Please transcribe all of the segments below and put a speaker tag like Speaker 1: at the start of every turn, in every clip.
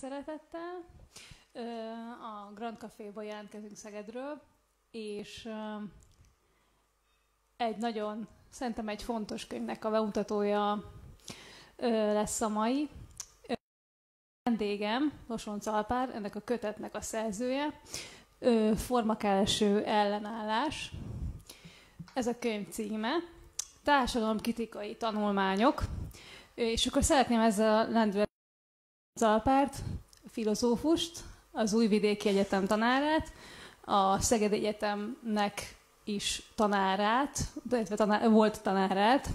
Speaker 1: szeretettel. A Grand Caféba jelentkezünk Szegedről, és egy nagyon, szerintem egy fontos könyvnek a bemutatója lesz a mai. Vendégem, Losonc Alpár, ennek a kötetnek a szerzője, formakereső ellenállás. Ez a könyv címe. Társadalomkritikai tanulmányok. És akkor szeretném ezzel lendülni Zalpárt, filozófust, az Újvidéki Egyetem tanárát, a Szeged Egyetemnek is tanárát, illetve tanár, volt tanárát.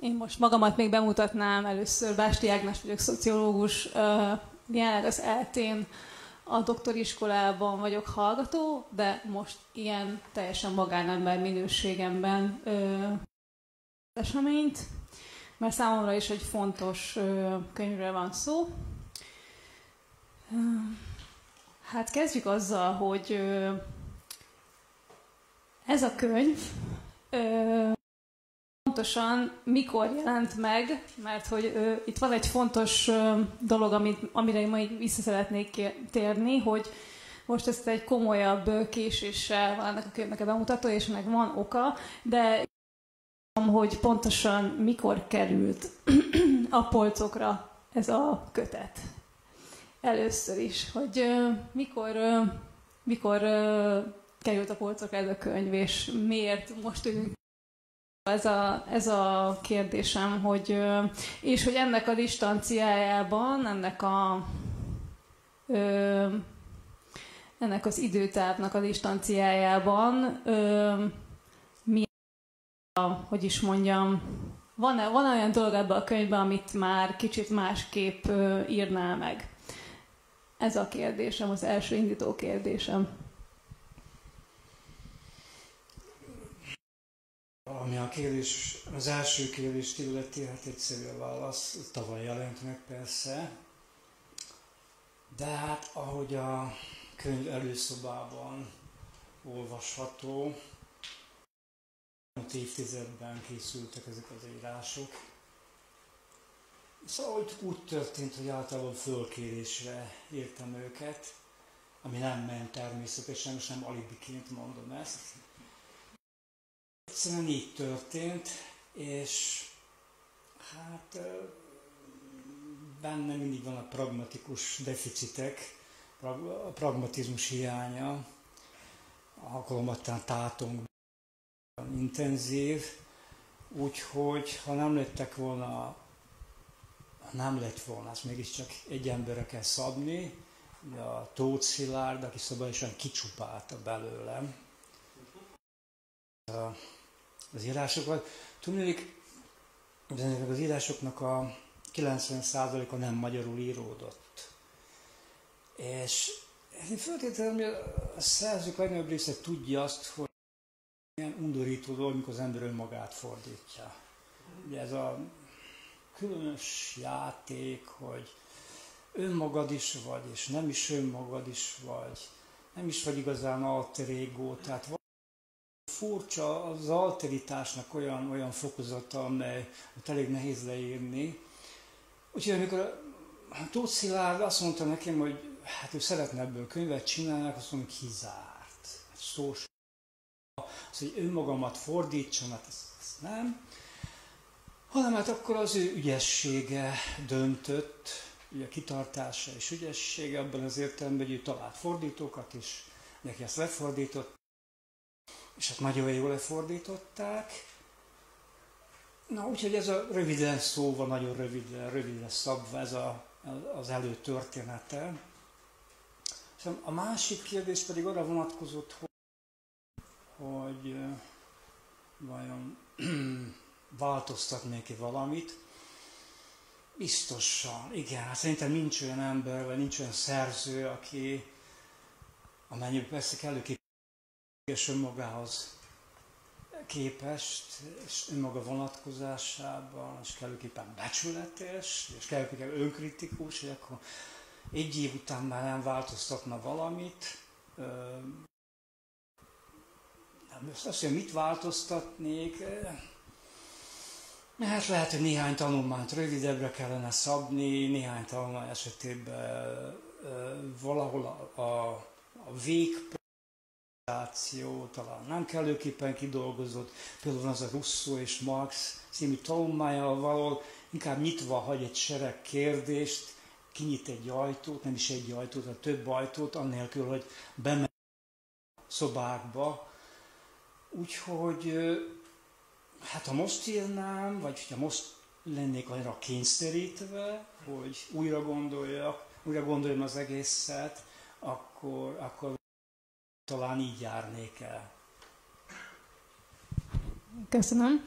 Speaker 1: Én most magamat még bemutatnám először. Básti Ágnes vagyok, szociológus, jelenleg az eltén a doktoriskolában vagyok hallgató, de most ilyen teljesen magánember minőségemben eseményt, mert számomra is egy fontos könyvről van szó. Hát kezdjük azzal, hogy ez a könyv pontosan mikor jelent meg, mert hogy itt van egy fontos dolog, amit, amire én majd vissza szeretnék térni, hogy most ezt egy komolyabb késéssel van ennek a könyvnek a bemutató, és meg van oka, de hogy pontosan mikor került a polcokra ez a kötet. Először is, hogy mikor, mikor került a polcokra ez a könyv, és miért most ülünk ez a, ez a kérdésem, hogy, és hogy ennek a distanciájában, ennek a ennek az időtávnak a distanciájában hogy is mondjam, van, van olyan dolog ebben a könyvben, amit már kicsit másképp írnál meg? Ez a kérdésem, az első indító kérdésem.
Speaker 2: Ami a kérdés, az első kérdést illeti, hát egyszerű a válasz, tavaly jelent meg persze, de hát ahogy a könyv előszobában olvasható, évtizedben készültek ezek az írások. Szóval úgy, történt, hogy általában fölkérésre írtam őket, ami nem ment természetesen, most nem alibiként mondom ezt. Egyszerűen így történt, és hát benne mindig van a pragmatikus deficitek, a pragmatizmus hiánya, alkalomattán tátunk intenzív, úgyhogy ha nem lettek volna, nem lett volna, azt mégiscsak egy emberre kell szabni, a Tóth Szilárd, aki szabályosan kicsupálta belőlem az írásokat. Tudnék, az írásoknak a 90%-a nem magyarul íródott. És én feltétlenül, hogy a szerzők legnagyobb része tudja azt, hogy undorító dolog, amikor az ember önmagát fordítja. Ugye ez a különös játék, hogy önmagad is vagy, és nem is önmagad is vagy, nem is vagy igazán alter ego, tehát furcsa az alteritásnak olyan, olyan fokozata, amely elég nehéz leírni. Úgyhogy amikor Tóth Szilárd azt mondta nekem, hogy hát ő szeretne ebből könyvet csinálni, azt mondom, hogy kizárt. Szó az, hogy önmagamat fordítsam, hát ezt, ezt nem, hanem hát akkor az ő ügyessége döntött, ugye kitartása és ügyessége abban az értelemben, hogy ő talált fordítókat is, neki ezt lefordított, és hát nagyon jól lefordították. Na, úgyhogy ez a röviden szóva, nagyon röviden, röviden szabva ez a, az előtörténete. A másik kérdés pedig arra vonatkozott, hogy hogy vajon változtatnék-e valamit. Biztosan, igen, hát szerintem nincs olyan ember, vagy nincs olyan szerző, aki amennyiben persze kellőképpen önmagához képest, és önmaga vonatkozásában, és kellőképpen becsületes, és kellőképpen önkritikus, hogy akkor egy év után már nem változtatna valamit, azt, hogy mit változtatnék, Hát lehet, hogy néhány tanulmányt rövidebbre kellene szabni, néhány tanulmány esetében valahol a, a, a végpozitáció talán nem kellőképpen kidolgozott, például az a Russo és Marx című tanulmánya valahol inkább nyitva hagy egy sereg kérdést, kinyit egy ajtót, nem is egy ajtót, hanem több ajtót, annélkül, hogy bemegy a szobákba. Úgyhogy hát ha most írnám, vagy ha most lennék annyira kényszerítve, hogy újra gondoljak, újra gondoljam az egészet, akkor, akkor talán így járnék el.
Speaker 1: Köszönöm.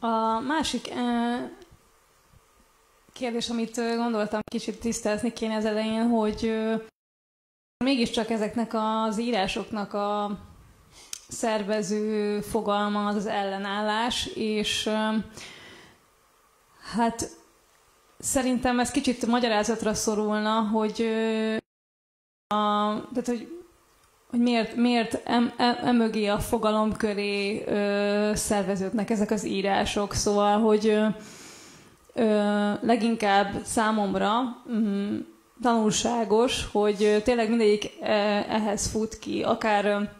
Speaker 1: A másik kérdés, amit gondoltam kicsit tisztázni kéne az elején, hogy mégiscsak ezeknek az írásoknak a szervező fogalma az, az ellenállás, és hát szerintem ez kicsit magyarázatra szorulna, hogy, a, tehát, hogy hogy miért, miért em, em, emögé a fogalom köré ö, szerveződnek ezek az írások. Szóval, hogy leginkább számomra mm, tanulságos, hogy tényleg mindegyik ehhez fut ki, akár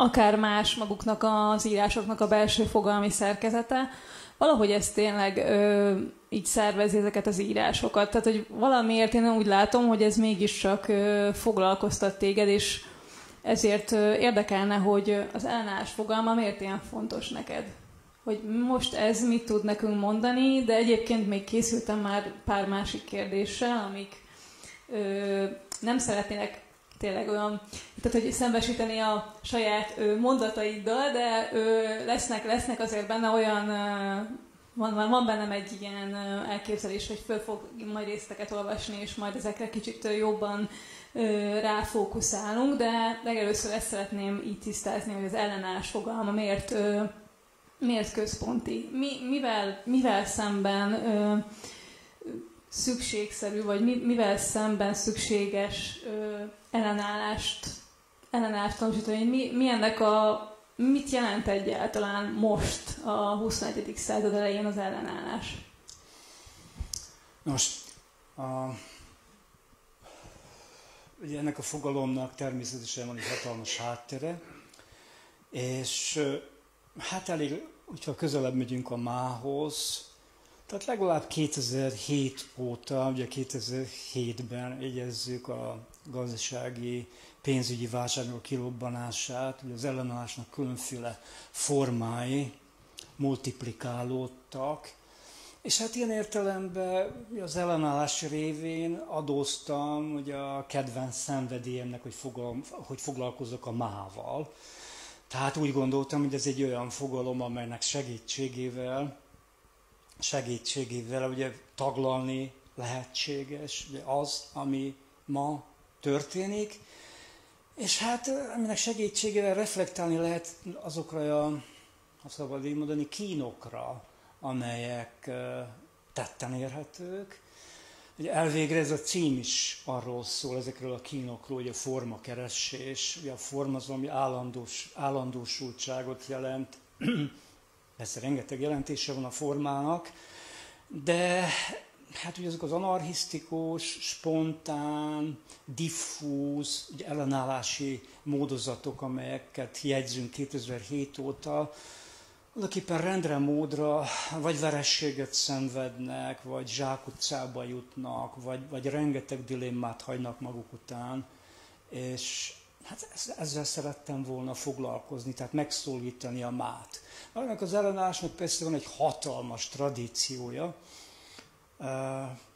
Speaker 1: akár más maguknak az írásoknak a belső fogalmi szerkezete, valahogy ez tényleg ö, így szervezi ezeket az írásokat. Tehát, hogy valamiért én úgy látom, hogy ez mégiscsak ö, foglalkoztat téged, és ezért ö, érdekelne, hogy az ellenállás fogalma miért ilyen fontos neked? Hogy most ez mit tud nekünk mondani, de egyébként még készültem már pár másik kérdéssel, amik ö, nem szeretnének tényleg olyan, tehát hogy szembesíteni a saját ö, mondataiddal, de ö, lesznek, lesznek azért benne olyan, ö, van, van, van bennem egy ilyen elképzelés, hogy föl fog majd részteket olvasni, és majd ezekre kicsit jobban ö, ráfókuszálunk, de legelőször ezt szeretném így tisztázni, hogy az ellenállás fogalma miért, ö, miért központi. Mi, mivel, mivel szemben ö, szükségszerű, vagy mi, mivel szemben szükséges ö, ellenállást, ellenállást tanúsítani, mi, mi ennek a, mit jelent egyáltalán most a 21. század elején az ellenállás?
Speaker 2: Nos, a, ugye ennek a fogalomnak természetesen van egy hatalmas háttere, és hát elég, hogyha közelebb megyünk a mához, tehát legalább 2007 óta, ugye 2007-ben egyezzük a gazdasági pénzügyi válságok kirobbanását, ugye az ellenállásnak különféle formái multiplikálódtak, és hát ilyen értelemben az ellenállás révén adóztam ugye a kedvenc szenvedélyemnek, hogy, fogal, hogy foglalkozok a mával. Tehát úgy gondoltam, hogy ez egy olyan fogalom, amelynek segítségével segítségével ugye taglalni lehetséges ugye az, ami ma történik, és hát aminek segítségével reflektálni lehet azokra a, ha szabad így mondani, kínokra, amelyek tetten érhetők. Ugye elvégre ez a cím is arról szól, ezekről a kínokról, hogy a formakeresés, ugye a forma az, ami állandós, állandósultságot jelent, Persze rengeteg jelentése van a formának, de hát ugye azok az anarchisztikus, spontán, diffúz, ugye ellenállási módozatok, amelyeket jegyzünk 2007 óta, tulajdonképpen rendre módra vagy verességet szenvednek, vagy zsákutcába jutnak, vagy, vagy rengeteg dilemmát hagynak maguk után, és hát ezzel szerettem volna foglalkozni, tehát megszólítani a mát. Annak az ellenállásnak persze van egy hatalmas tradíciója.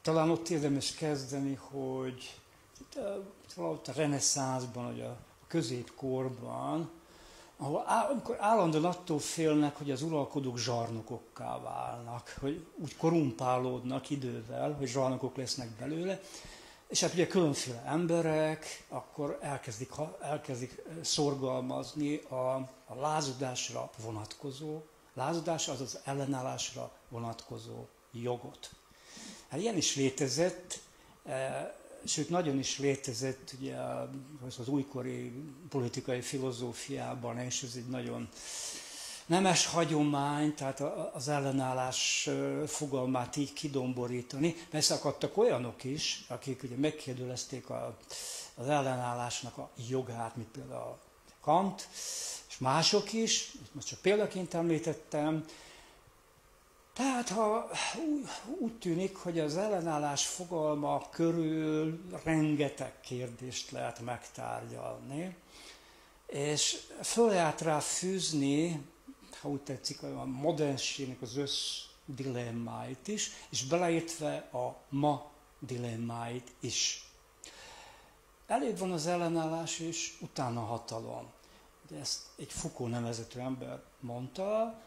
Speaker 2: Talán ott érdemes kezdeni, hogy valahogy a reneszánszban, vagy a középkorban, ahol amikor állandóan attól félnek, hogy az uralkodók zsarnokokká válnak, hogy úgy korumpálódnak idővel, hogy zsarnokok lesznek belőle, és hát ugye különféle emberek akkor elkezdik, elkezdik szorgalmazni a, a lázadásra vonatkozó, lázadás az az ellenállásra vonatkozó jogot. Hát ilyen is létezett, e, sőt nagyon is létezett ugye az újkori politikai filozófiában, és ez egy nagyon nemes hagyomány, tehát az ellenállás fogalmát így kidomborítani. Persze akadtak olyanok is, akik ugye megkérdőlezték a, az ellenállásnak a jogát, mint például a Kant, és mások is, most csak példaként említettem, tehát ha úgy tűnik, hogy az ellenállás fogalma körül rengeteg kérdést lehet megtárgyalni, és föl lehet rá fűzni, ha úgy tetszik, a modernségnek az össz dilemmáit is, és beleértve a ma dilemmáit is. Előbb van az ellenállás, és utána a hatalom. De ezt egy Foucault nevezető ember mondta,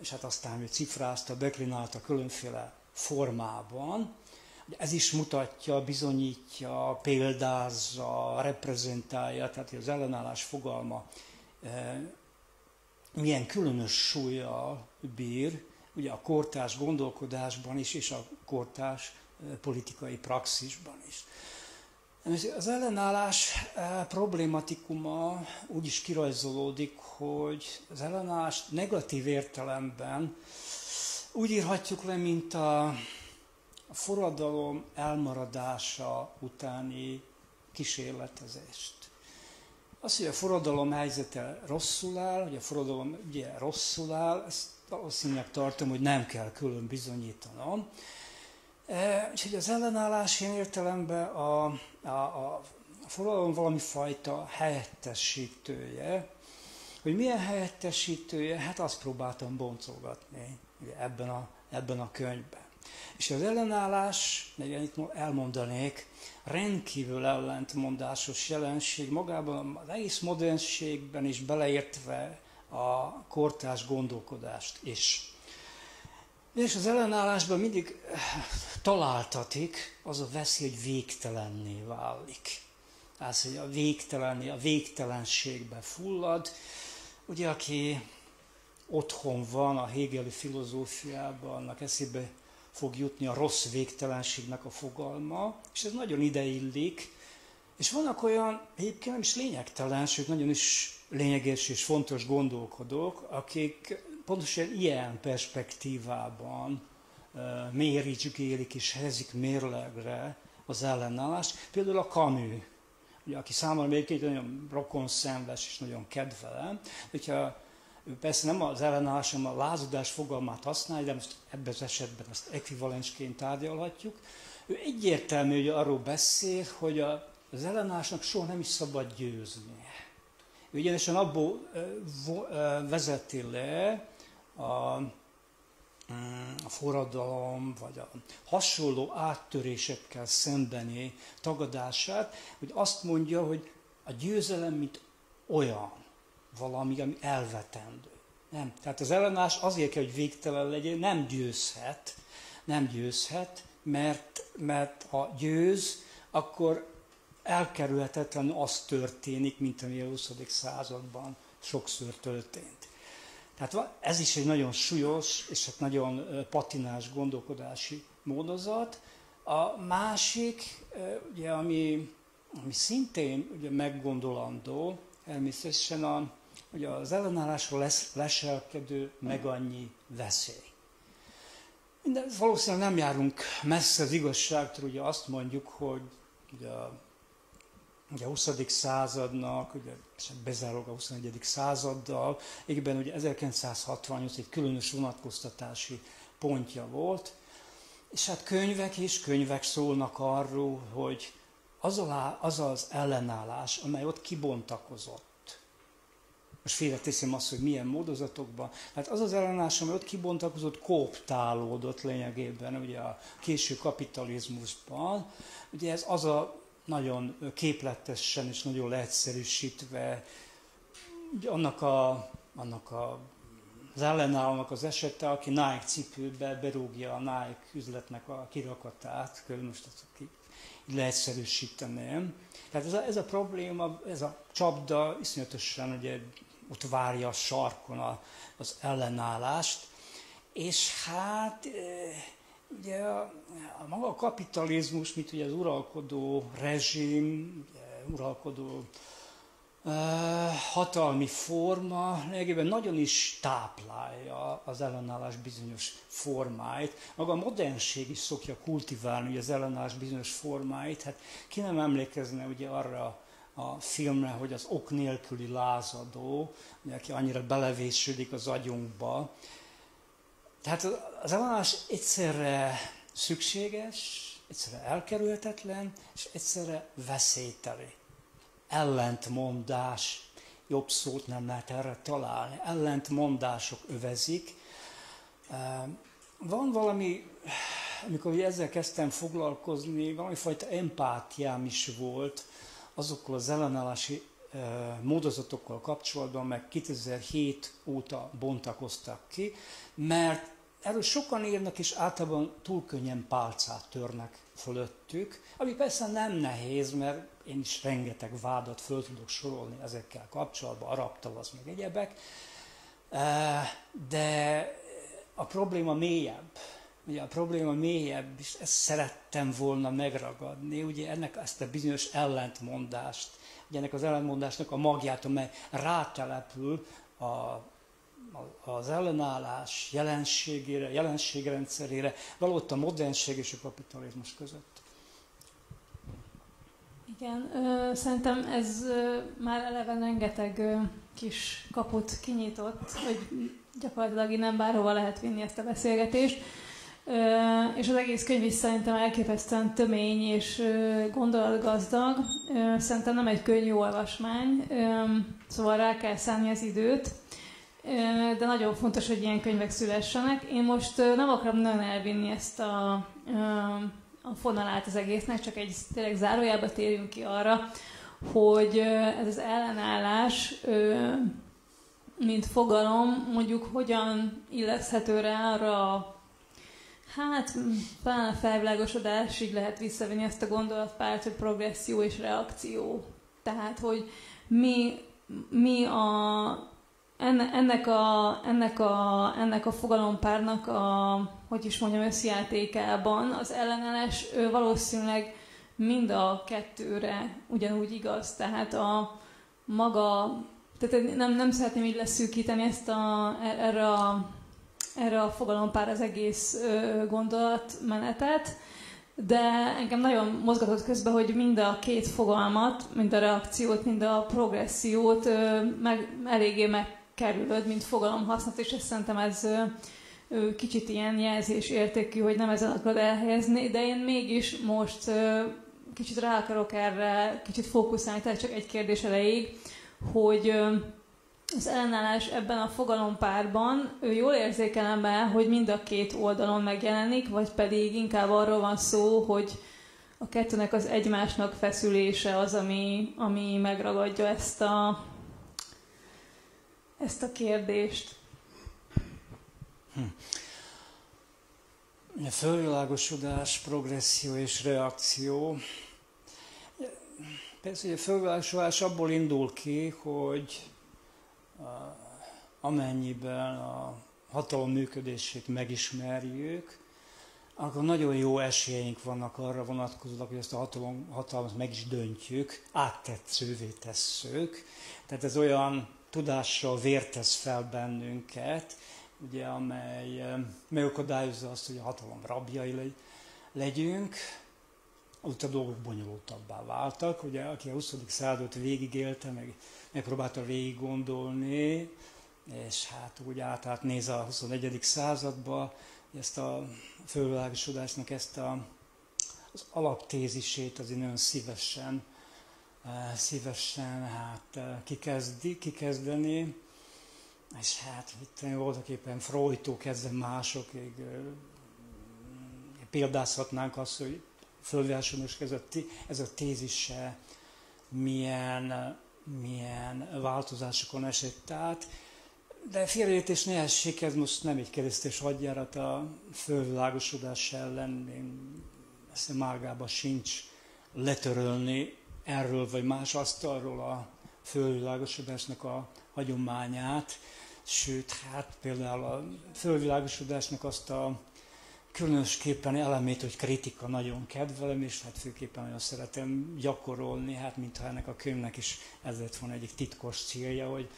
Speaker 2: és hát aztán ő cifrázta, beklinálta különféle formában. Ez is mutatja, bizonyítja, példázza, reprezentálja, tehát az ellenállás fogalma milyen különös súlya bír, ugye a kortás gondolkodásban is, és a kortás politikai praxisban is. Az ellenállás eh, problématikuma úgy is kirajzolódik, hogy az ellenállás negatív értelemben úgy írhatjuk le, mint a forradalom elmaradása utáni kísérletezést. Az, hogy a forradalom helyzete rosszul áll, hogy a forradalom ugye rosszul áll, ezt valószínűleg tartom, hogy nem kell külön bizonyítanom. E, úgyhogy az ellenállás ilyen értelemben a, a, a forradalom valami fajta helyettesítője. Hogy milyen helyettesítője, hát azt próbáltam boncolgatni ebben a, ebben a könyvben. És az ellenállás, még itt elmondanék, rendkívül ellentmondásos jelenség magában az egész modernségben is beleértve a kortás gondolkodást is. És az ellenállásban mindig eh, találtatik az a veszély, hogy végtelenné válik. Az, hogy a végtelenné, a végtelenségbe fullad. Ugye, aki otthon van a hegeli filozófiában, annak eszébe fog jutni a rossz végtelenségnek a fogalma, és ez nagyon ideillik. És vannak olyan, egyébként nem is lényegtelen, sőt nagyon is lényeges és fontos gondolkodók, akik pontosan ilyen perspektívában méricgélik és helyezik mérlegre az ellenállást. Például a Camus, ugye, aki számomra még egy nagyon rokon szenves és nagyon kedvelem, hogyha ő persze nem az ellenállás, hanem a lázadás fogalmát használja, de most ebben az esetben ezt ekvivalensként tárgyalhatjuk. Ő egyértelmű, hogy arról beszél, hogy a, az ellenállásnak soha nem is szabad győzni. Ő ugyanesen abból vezeti le a, mm, a forradalom, vagy a hasonló áttörésekkel szembeni tagadását, hogy azt mondja, hogy a győzelem, mint olyan, valami, ami elvetendő. Nem. Tehát az ellenállás azért kell, hogy végtelen legyen, nem győzhet, nem győzhet, mert, mert ha győz, akkor elkerülhetetlenül az történik, mint ami a 20. században sokszor történt. Tehát ez is egy nagyon súlyos és hát nagyon patinás gondolkodási módozat. A másik, ugye, ami, ami szintén ugye meggondolandó, természetesen a, ugye az ellenállásra lesz, leselkedő meg annyi veszély. De valószínűleg nem járunk messze az igazságtól, ugye azt mondjuk, hogy ugye a ugye a 20. századnak, ugye bezárok a 21. századdal, egyben ugye 1968 egy különös vonatkoztatási pontja volt, és hát könyvek is, könyvek szólnak arról, hogy az, alá, az az ellenállás, amely ott kibontakozott, most félreteszem azt, hogy milyen módozatokban. Hát az az ellenállás, amely ott kibontakozott, kooptálódott lényegében ugye a késő kapitalizmusban. Ugye ez az a nagyon képletesen és nagyon leegyszerűsítve annak a, annak a az ellenállónak az esete, aki Nike cipőbe berúgja a Nike üzletnek a kirakatát, körül most ezt leegyszerűsíteném. Tehát ez a, ez a probléma, ez a csapda iszonyatosan ugye ott várja a sarkon a, az ellenállást, és hát ugye a, a maga a kapitalizmus, mint ugye az uralkodó rezsim, ugye, uralkodó hatalmi forma lényegében nagyon is táplálja az ellenállás bizonyos formáit. Maga a modernség is szokja kultiválni az ellenállás bizonyos formáit. Hát ki nem emlékezne ugye arra a filmre, hogy az ok nélküli lázadó, aki annyira belevésődik az agyunkba. Tehát az ellenállás egyszerre szükséges, egyszerre elkerülhetetlen, és egyszerre veszélyteli ellentmondás, jobb szót nem lehet erre találni, ellentmondások övezik. Van valami, amikor ezzel kezdtem foglalkozni, valami fajta empátiám is volt azokkal az ellenállási módozatokkal kapcsolatban, meg 2007 óta bontakoztak ki, mert erről sokan írnak, és általában túl könnyen pálcát törnek fölöttük, ami persze nem nehéz, mert én is rengeteg vádat föl tudok sorolni ezekkel kapcsolatban, arab tavasz, meg egyebek, de a probléma mélyebb. Ugye a probléma mélyebb, és ezt szerettem volna megragadni, ugye ennek ezt a bizonyos ellentmondást, ugye ennek az ellentmondásnak a magját, amely rátelepül a az ellenállás jelenségére, jelenségrendszerére, valóta a modernség és a kapitalizmus között.
Speaker 1: Igen, ö, szerintem ez ö, már eleve rengeteg ö, kis kaput kinyitott, hogy gyakorlatilag innen bárhova lehet vinni ezt a beszélgetést. És az egész könyv is szerintem elképesztően tömény és gondolatgazdag. Szerintem nem egy könnyű olvasmány, szóval rá kell szállni az időt de nagyon fontos, hogy ilyen könyvek szülessenek. Én most nem akarom nagyon elvinni ezt a, a fonalát az egésznek, csak egy tényleg zárójába térjünk ki arra, hogy ez az ellenállás, mint fogalom, mondjuk hogyan illeszhető rá arra Hát, talán a felvilágosodásig lehet visszavinni ezt a gondolatpárt, hogy progresszió és reakció. Tehát, hogy mi, mi a ennek a, ennek a, ennek a fogalompárnak a, hogy is mondjam, összjátékában az ellenállás valószínűleg mind a kettőre ugyanúgy igaz. Tehát a maga, tehát nem, nem szeretném így leszűkíteni ezt a, erre a, erre a fogalompár az egész gondolatmenetet, de engem nagyon mozgatott közben, hogy mind a két fogalmat, mind a reakciót, mind a progressziót meg, eléggé meg kerülöd, mint fogalomhasznat, és ezt szerintem ez kicsit ilyen jelzés értékű, hogy nem ezen akarod elhelyezni, de én mégis most kicsit rá akarok erre kicsit fókuszálni, tehát csak egy kérdés elejéig, hogy az ellenállás ebben a fogalompárban ő jól érzékelem be, hogy mind a két oldalon megjelenik, vagy pedig inkább arról van szó, hogy a kettőnek az egymásnak feszülése az, ami, ami megragadja ezt a ezt a kérdést? Hm.
Speaker 2: A fölvilágosodás, progresszió és reakció. Persze, hogy a fölvilágosodás abból indul ki, hogy amennyiben a hatalom működését megismerjük, akkor nagyon jó esélyeink vannak arra vonatkozólag, hogy ezt a hatalom, hatalmat meg is döntjük, áttetszővé tesszük. Tehát ez olyan tudással vértesz fel bennünket, ugye, amely megakadályozza azt, hogy a hatalom rabjai legyünk, ott a dolgok bonyolultabbá váltak. Ugye, aki a 20. századot végigélte, meg megpróbálta végig gondolni, és hát úgy átállt néz a 21. századba, ezt a fölvilágosodásnak ezt a, az alaptézisét azért nagyon szívesen szívesen hát kikezdi, kikezdeni, és hát itt voltak éppen Freudtól kezdve másokig példázhatnánk azt, hogy fölversenyos közötti ez a tézise milyen, milyen változásokon esett át. De félreértés ez most nem egy keresztés hadjárat a fölvilágosodás ellen, én ezt mágában sincs letörölni erről vagy más asztalról a fölvilágosodásnak a hagyományát, sőt, hát például a fölvilágosodásnak azt a különösképpen elemét, hogy kritika nagyon kedvelem, és hát főképpen nagyon szeretem gyakorolni, hát mintha ennek a könyvnek is ez lett volna egyik titkos célja, hogy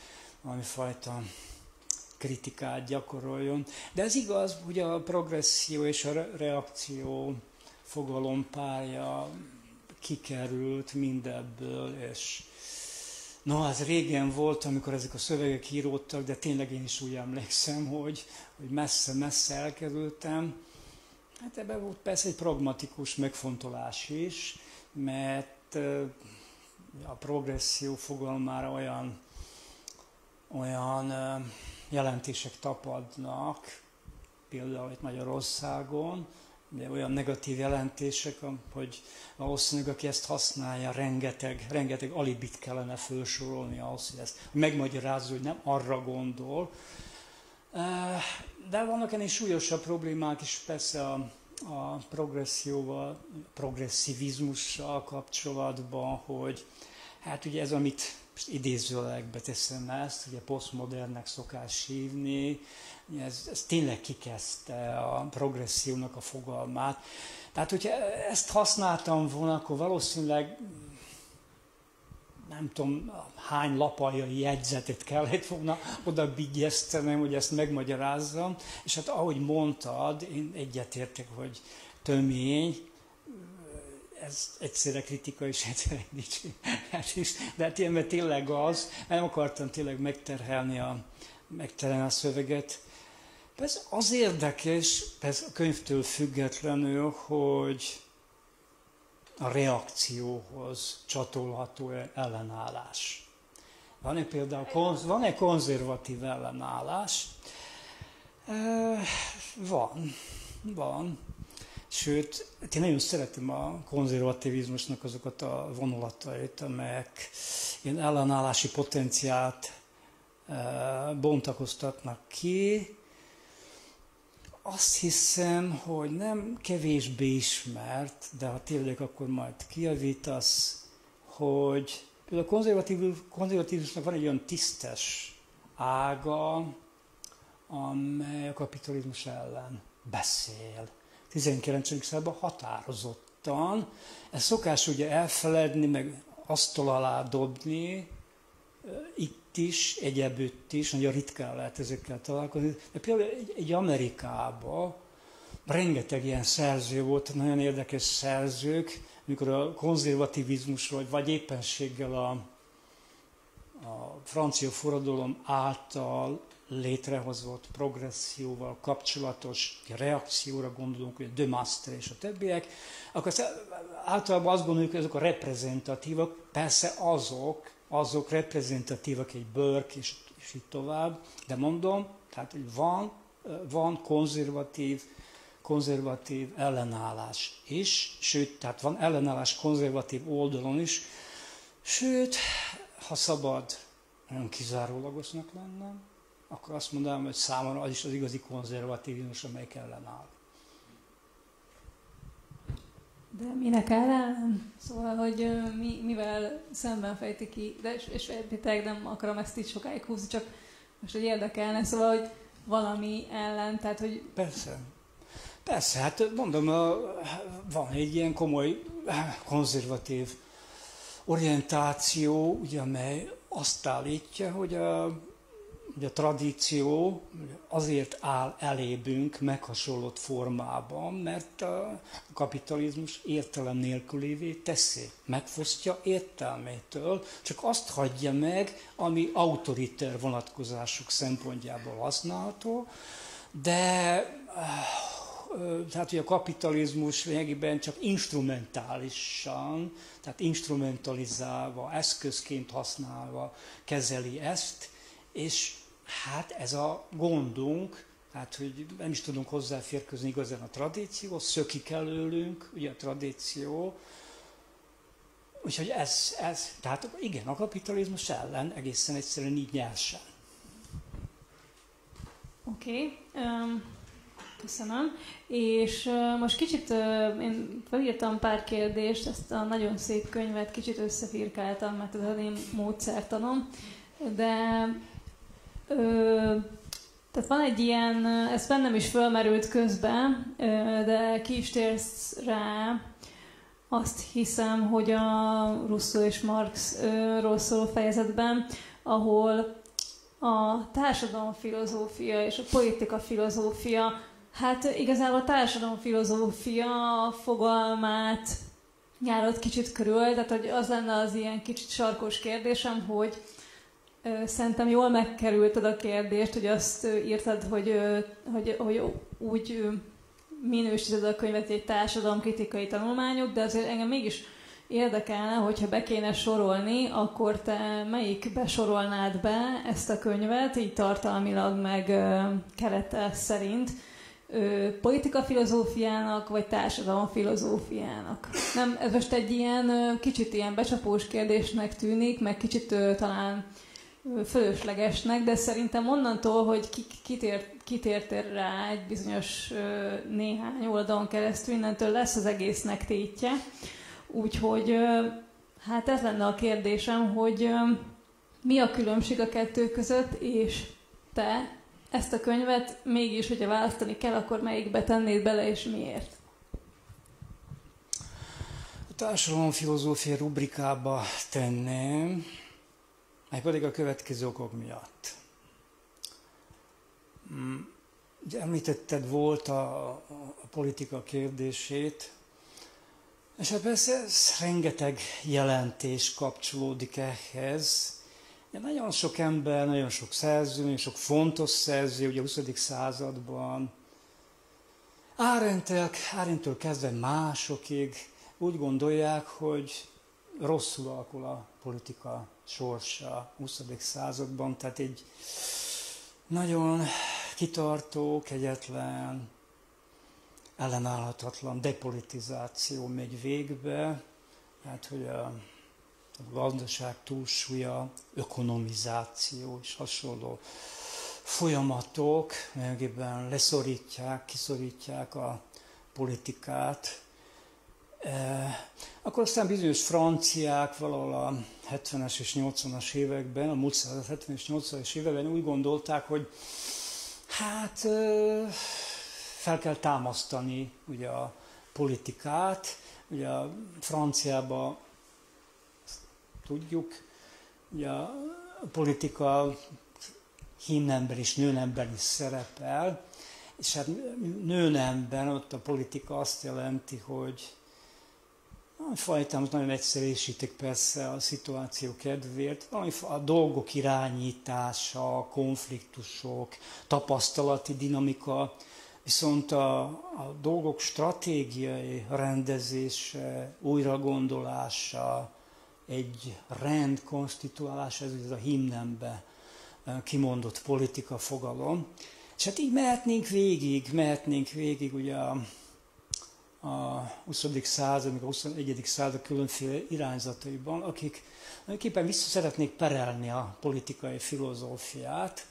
Speaker 2: valami fajta kritikát gyakoroljon. De ez igaz, hogy a progresszió és a reakció fogalompárja kikerült mindebből, és No, az régen volt, amikor ezek a szövegek íródtak, de tényleg én is úgy emlékszem, hogy, hogy messze-messze elkerültem. Hát ebben volt persze egy pragmatikus megfontolás is, mert a progresszió fogalmára olyan, olyan jelentések tapadnak, például itt Magyarországon, de olyan negatív jelentések, hogy valószínűleg aki ezt használja, rengeteg, rengeteg alibit kellene felsorolni ahhoz, hogy ezt megmagyarázza, hogy nem arra gondol. De vannak ennél súlyosabb problémák is persze a, a progresszióval, progresszivizmussal kapcsolatban, hogy hát ugye ez, amit most idézőlegbe teszem ezt, ugye posztmodernnek szokás hívni, ez, ez tényleg kikezdte a progressziónak a fogalmát. Tehát, hogyha ezt használtam volna, akkor valószínűleg nem tudom, hány lapajai jegyzetet kellett volna oda bigyeztenem, hogy ezt megmagyarázzam. És hát ahogy mondtad, én egyetértek, hogy tömény, ez egyszerre kritika és egyszerre dicséret is. De hát ilyen, mert tényleg az, nem akartam tényleg megterhelni a, megterhelni a szöveget. Ez az érdekes, ez a könyvtől függetlenül, hogy a reakcióhoz csatolható ellenállás. Van-e például konz, van-e konzervatív ellenállás? Van, van. Sőt, én nagyon szeretem a konzervativizmusnak azokat a vonulatait, amelyek ilyen ellenállási potenciát bontakoztatnak ki. Azt hiszem, hogy nem kevésbé ismert, de ha tényleg akkor majd kiavítasz, hogy például a konzervatív, konzervatívusnak van egy olyan tisztes ága, amely a kapitalizmus ellen beszél 19. században határozottan. Ez szokás ugye elfeledni, meg asztal alá dobni, itt is, egyebütt is, nagyon ritkán lehet ezekkel találkozni. De például egy, egy Amerikában rengeteg ilyen szerző volt, nagyon érdekes szerzők, amikor a konzervativizmusról, vagy éppenséggel a, a francia forradalom által létrehozott progresszióval kapcsolatos reakcióra gondolunk, hogy a The Master és a többiek, akkor általában azt gondoljuk, hogy ezek a reprezentatívak, persze azok, azok reprezentatívak egy Burke és, és így tovább, de mondom, tehát hogy van, van konzervatív, konzervatív ellenállás is, sőt, tehát van ellenállás konzervatív oldalon is, sőt, ha szabad, nagyon kizárólagosnak lennem, akkor azt mondanám, hogy számomra az is az igazi konzervatívizmus, amely ellenáll.
Speaker 1: De minek ellen? Szóval, hogy mi, mivel szemben fejti ki, de és, tényleg nem akarom ezt így sokáig húzni, csak most hogy érdekelne, szóval, hogy valami ellen, tehát hogy...
Speaker 2: Persze. Persze, hát mondom, van egy ilyen komoly konzervatív orientáció, ugye, amely azt állítja, hogy a hogy a tradíció azért áll elébünk meghasonlott formában, mert a kapitalizmus értelem nélkülévé teszi, megfosztja értelmétől, csak azt hagyja meg, ami autoriter vonatkozások szempontjából használható, de tehát, hogy a kapitalizmus lényegében csak instrumentálisan, tehát instrumentalizálva, eszközként használva kezeli ezt, és Hát ez a gondunk, tehát hogy nem is tudunk hozzáférkőzni igazán a tradícióhoz, szökik előlünk, ugye a tradíció, Úgyhogy ez, ez, tehát igen, a kapitalizmus ellen egészen egyszerűen így nyersen.
Speaker 1: Oké, okay. um, köszönöm. És uh, most kicsit uh, én felírtam pár kérdést, ezt a nagyon szép könyvet kicsit összefirkáltam, mert ez az én módszertanom, de Ö, Tehát van egy ilyen, ez bennem is fölmerült közben, de ki is térsz rá, azt hiszem, hogy a Russo és Marxról szóló fejezetben, ahol a társadalomfilozófia és a politika filozófia, hát igazából a társadalomfilozófia fogalmát nyárod kicsit körül, tehát hogy az lenne az ilyen kicsit sarkos kérdésem, hogy Szerintem jól megkerülted a kérdést, hogy azt írtad, hogy, hogy, hogy úgy minősíted a könyvet egy társadalomkritikai tanulmányok, de azért engem mégis érdekelne, hogyha be kéne sorolni, akkor te melyik besorolnád be ezt a könyvet, így tartalmilag meg kerete szerint, politika filozófiának, vagy társadalom filozófiának. Nem, ez most egy ilyen kicsit ilyen becsapós kérdésnek tűnik, meg kicsit talán fölöslegesnek, de szerintem onnantól, hogy kitért, kitért rá egy bizonyos néhány oldalon keresztül, innentől lesz az egésznek tétje. Úgyhogy hát ez lenne a kérdésem, hogy mi a különbség a kettő között, és te ezt a könyvet mégis, hogyha választani kell, akkor melyikbe tennéd bele, és miért?
Speaker 2: A társadalomfilozófia rubrikába tenném, meg pedig a következő okok miatt. Mm, ugye említetted volt a, a politika kérdését, és hát persze ez rengeteg jelentés kapcsolódik ehhez. De nagyon sok ember, nagyon sok szerző, nagyon sok fontos szerző, ugye a 20. században, Árentől kezdve másokig úgy gondolják, hogy rosszul alakul a politika sorsa a 20. században, tehát egy nagyon kitartó, kegyetlen, ellenállhatatlan depolitizáció megy végbe, hát hogy a, a gazdaság túlsúlya, ökonomizáció és hasonló folyamatok megében leszorítják, kiszorítják a politikát, akkor aztán bizonyos franciák valahol a 70-es és 80-as években, a múlt 70 és 80-as években úgy gondolták, hogy hát eh, fel kell támasztani ugye a politikát, ugye a franciába tudjuk, ugye a politika hímnemben és nőnemben is szerepel, és hát nőnemben ott a politika azt jelenti, hogy fajta, most nagyon egyszerűsítik persze a szituáció kedvéért, valami a dolgok irányítása, konfliktusok, tapasztalati dinamika, viszont a, a dolgok stratégiai rendezése, újragondolása, egy rend konstituálása, ez a himnembe eh, kimondott politika fogalom. És hát így mehetnénk végig, mehetnénk végig ugye a a 20. század, meg a 21. század különféle irányzataiban, akik tulajdonképpen vissza szeretnék perelni a politikai filozófiát.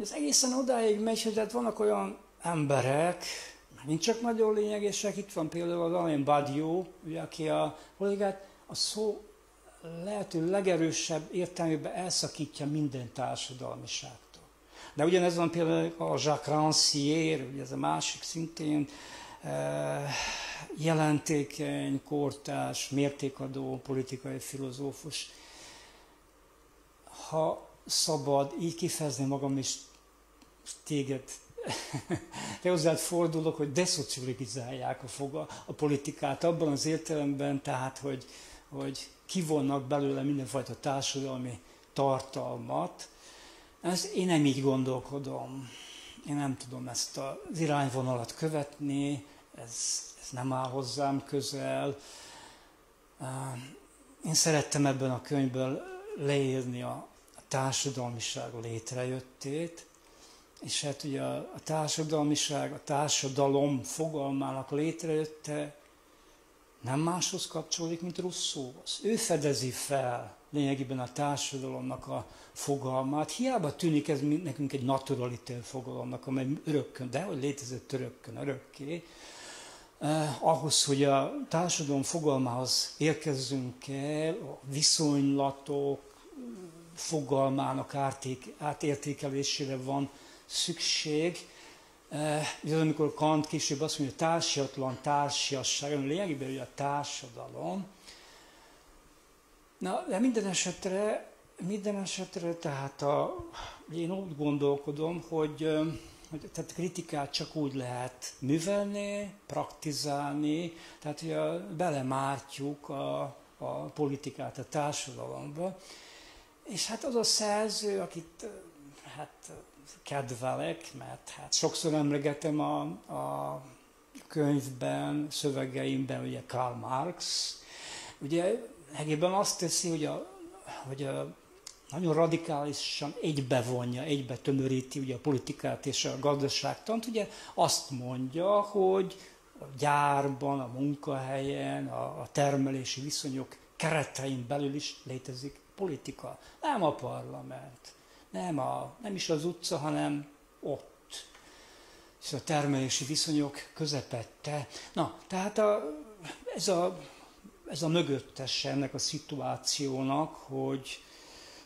Speaker 2: Ez egészen odáig megy, hogy hát vannak olyan emberek, nincs csak nagyon lényegesek, itt van például az Alain Badiou, aki a politikát a szó lehető legerősebb értelmében elszakítja minden társadalmiságtól. De ugyanez van például a Jacques Rancière, ugye ez a másik szintén jelentékeny, kortás, mértékadó politikai filozófus. Ha szabad így kifejezni magam, és téged te hozzád fordulok, hogy deszociologizálják a, foga, a politikát abban az értelemben, tehát, hogy, hogy kivonnak belőle mindenfajta társadalmi tartalmat. Ezt én nem így gondolkodom én nem tudom ezt az irányvonalat követni, ez, ez nem áll hozzám közel. Én szerettem ebben a könyvből leírni a, a társadalmiság létrejöttét, és hát ugye a, a társadalmiság, a társadalom fogalmának létrejötte nem máshoz kapcsolódik, mint Russzóhoz. Ő fedezi fel lényegében a társadalomnak a fogalmát. Hiába tűnik ez nekünk egy naturalitő fogalomnak, amely örökkön, de hogy létezett örökkön, örökké, eh, ahhoz, hogy a társadalom fogalmához érkezzünk el, a viszonylatok fogalmának átértékelésére van szükség. Ez amikor Kant később azt mondja, hogy társiatlan társiasság, ami lényegében ugye a társadalom. Na, de minden esetre, minden esetre tehát a, én úgy gondolkodom, hogy, hogy tehát kritikát csak úgy lehet művelni, praktizálni, tehát hogy belemártjuk a, a politikát a társadalomba. És hát az a szerző, akit hát kedvelek, mert hát sokszor emlegetem a, a könyvben, szövegeimben, ugye Karl Marx, ugye egében azt teszi, hogy a, hogy a nagyon radikálisan egybevonja, egybe tömöríti ugye a politikát és a gazdaságtant, ugye azt mondja, hogy a gyárban, a munkahelyen, a, a termelési viszonyok keretein belül is létezik politika. Nem a parlament, nem, a, nem is az utca, hanem ott. És a termelési viszonyok közepette. Na, tehát a, ez, a, ez a mögöttese ennek a szituációnak, hogy,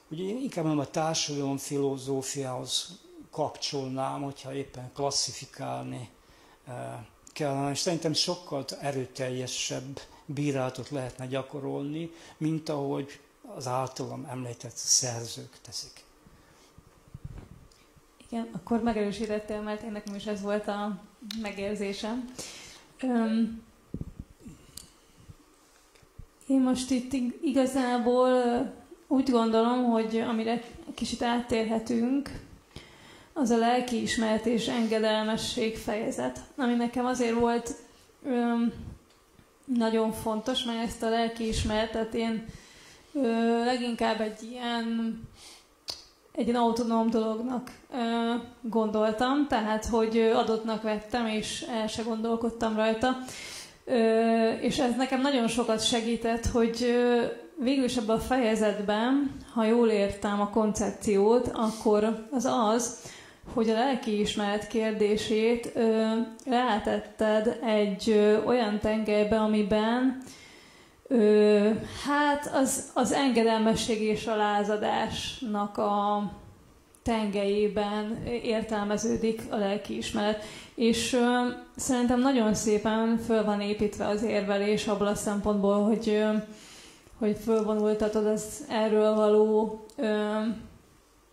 Speaker 2: hogy én inkább nem a társadalom filozófiához kapcsolnám, hogyha éppen klasszifikálni eh, kellene, és szerintem sokkal erőteljesebb bírálatot lehetne gyakorolni, mint ahogy az általam említett szerzők teszik.
Speaker 1: Igen, akkor megerősítettél, mert én nekem is ez volt a megérzésem. Öm, én most itt igazából úgy gondolom, hogy amire kicsit áttérhetünk, az a lelkiismeret és engedelmesség fejezet, ami nekem azért volt öm, nagyon fontos, mert ezt a lelkiismeretet én ö, leginkább egy ilyen egy ilyen autonóm dolognak gondoltam, tehát hogy adottnak vettem, és el se gondolkodtam rajta. És ez nekem nagyon sokat segített, hogy végül is ebben a fejezetben, ha jól értem a koncepciót, akkor az az, hogy a lelkiismeret kérdését ö, rátetted egy ö, olyan tengelybe, amiben Ö, hát az, az engedelmesség és a lázadásnak a tengelyében értelmeződik a lelkiismeret. És ö, szerintem nagyon szépen föl van építve az érvelés abból a szempontból, hogy, ö, hogy fölvonultatod az erről való ö,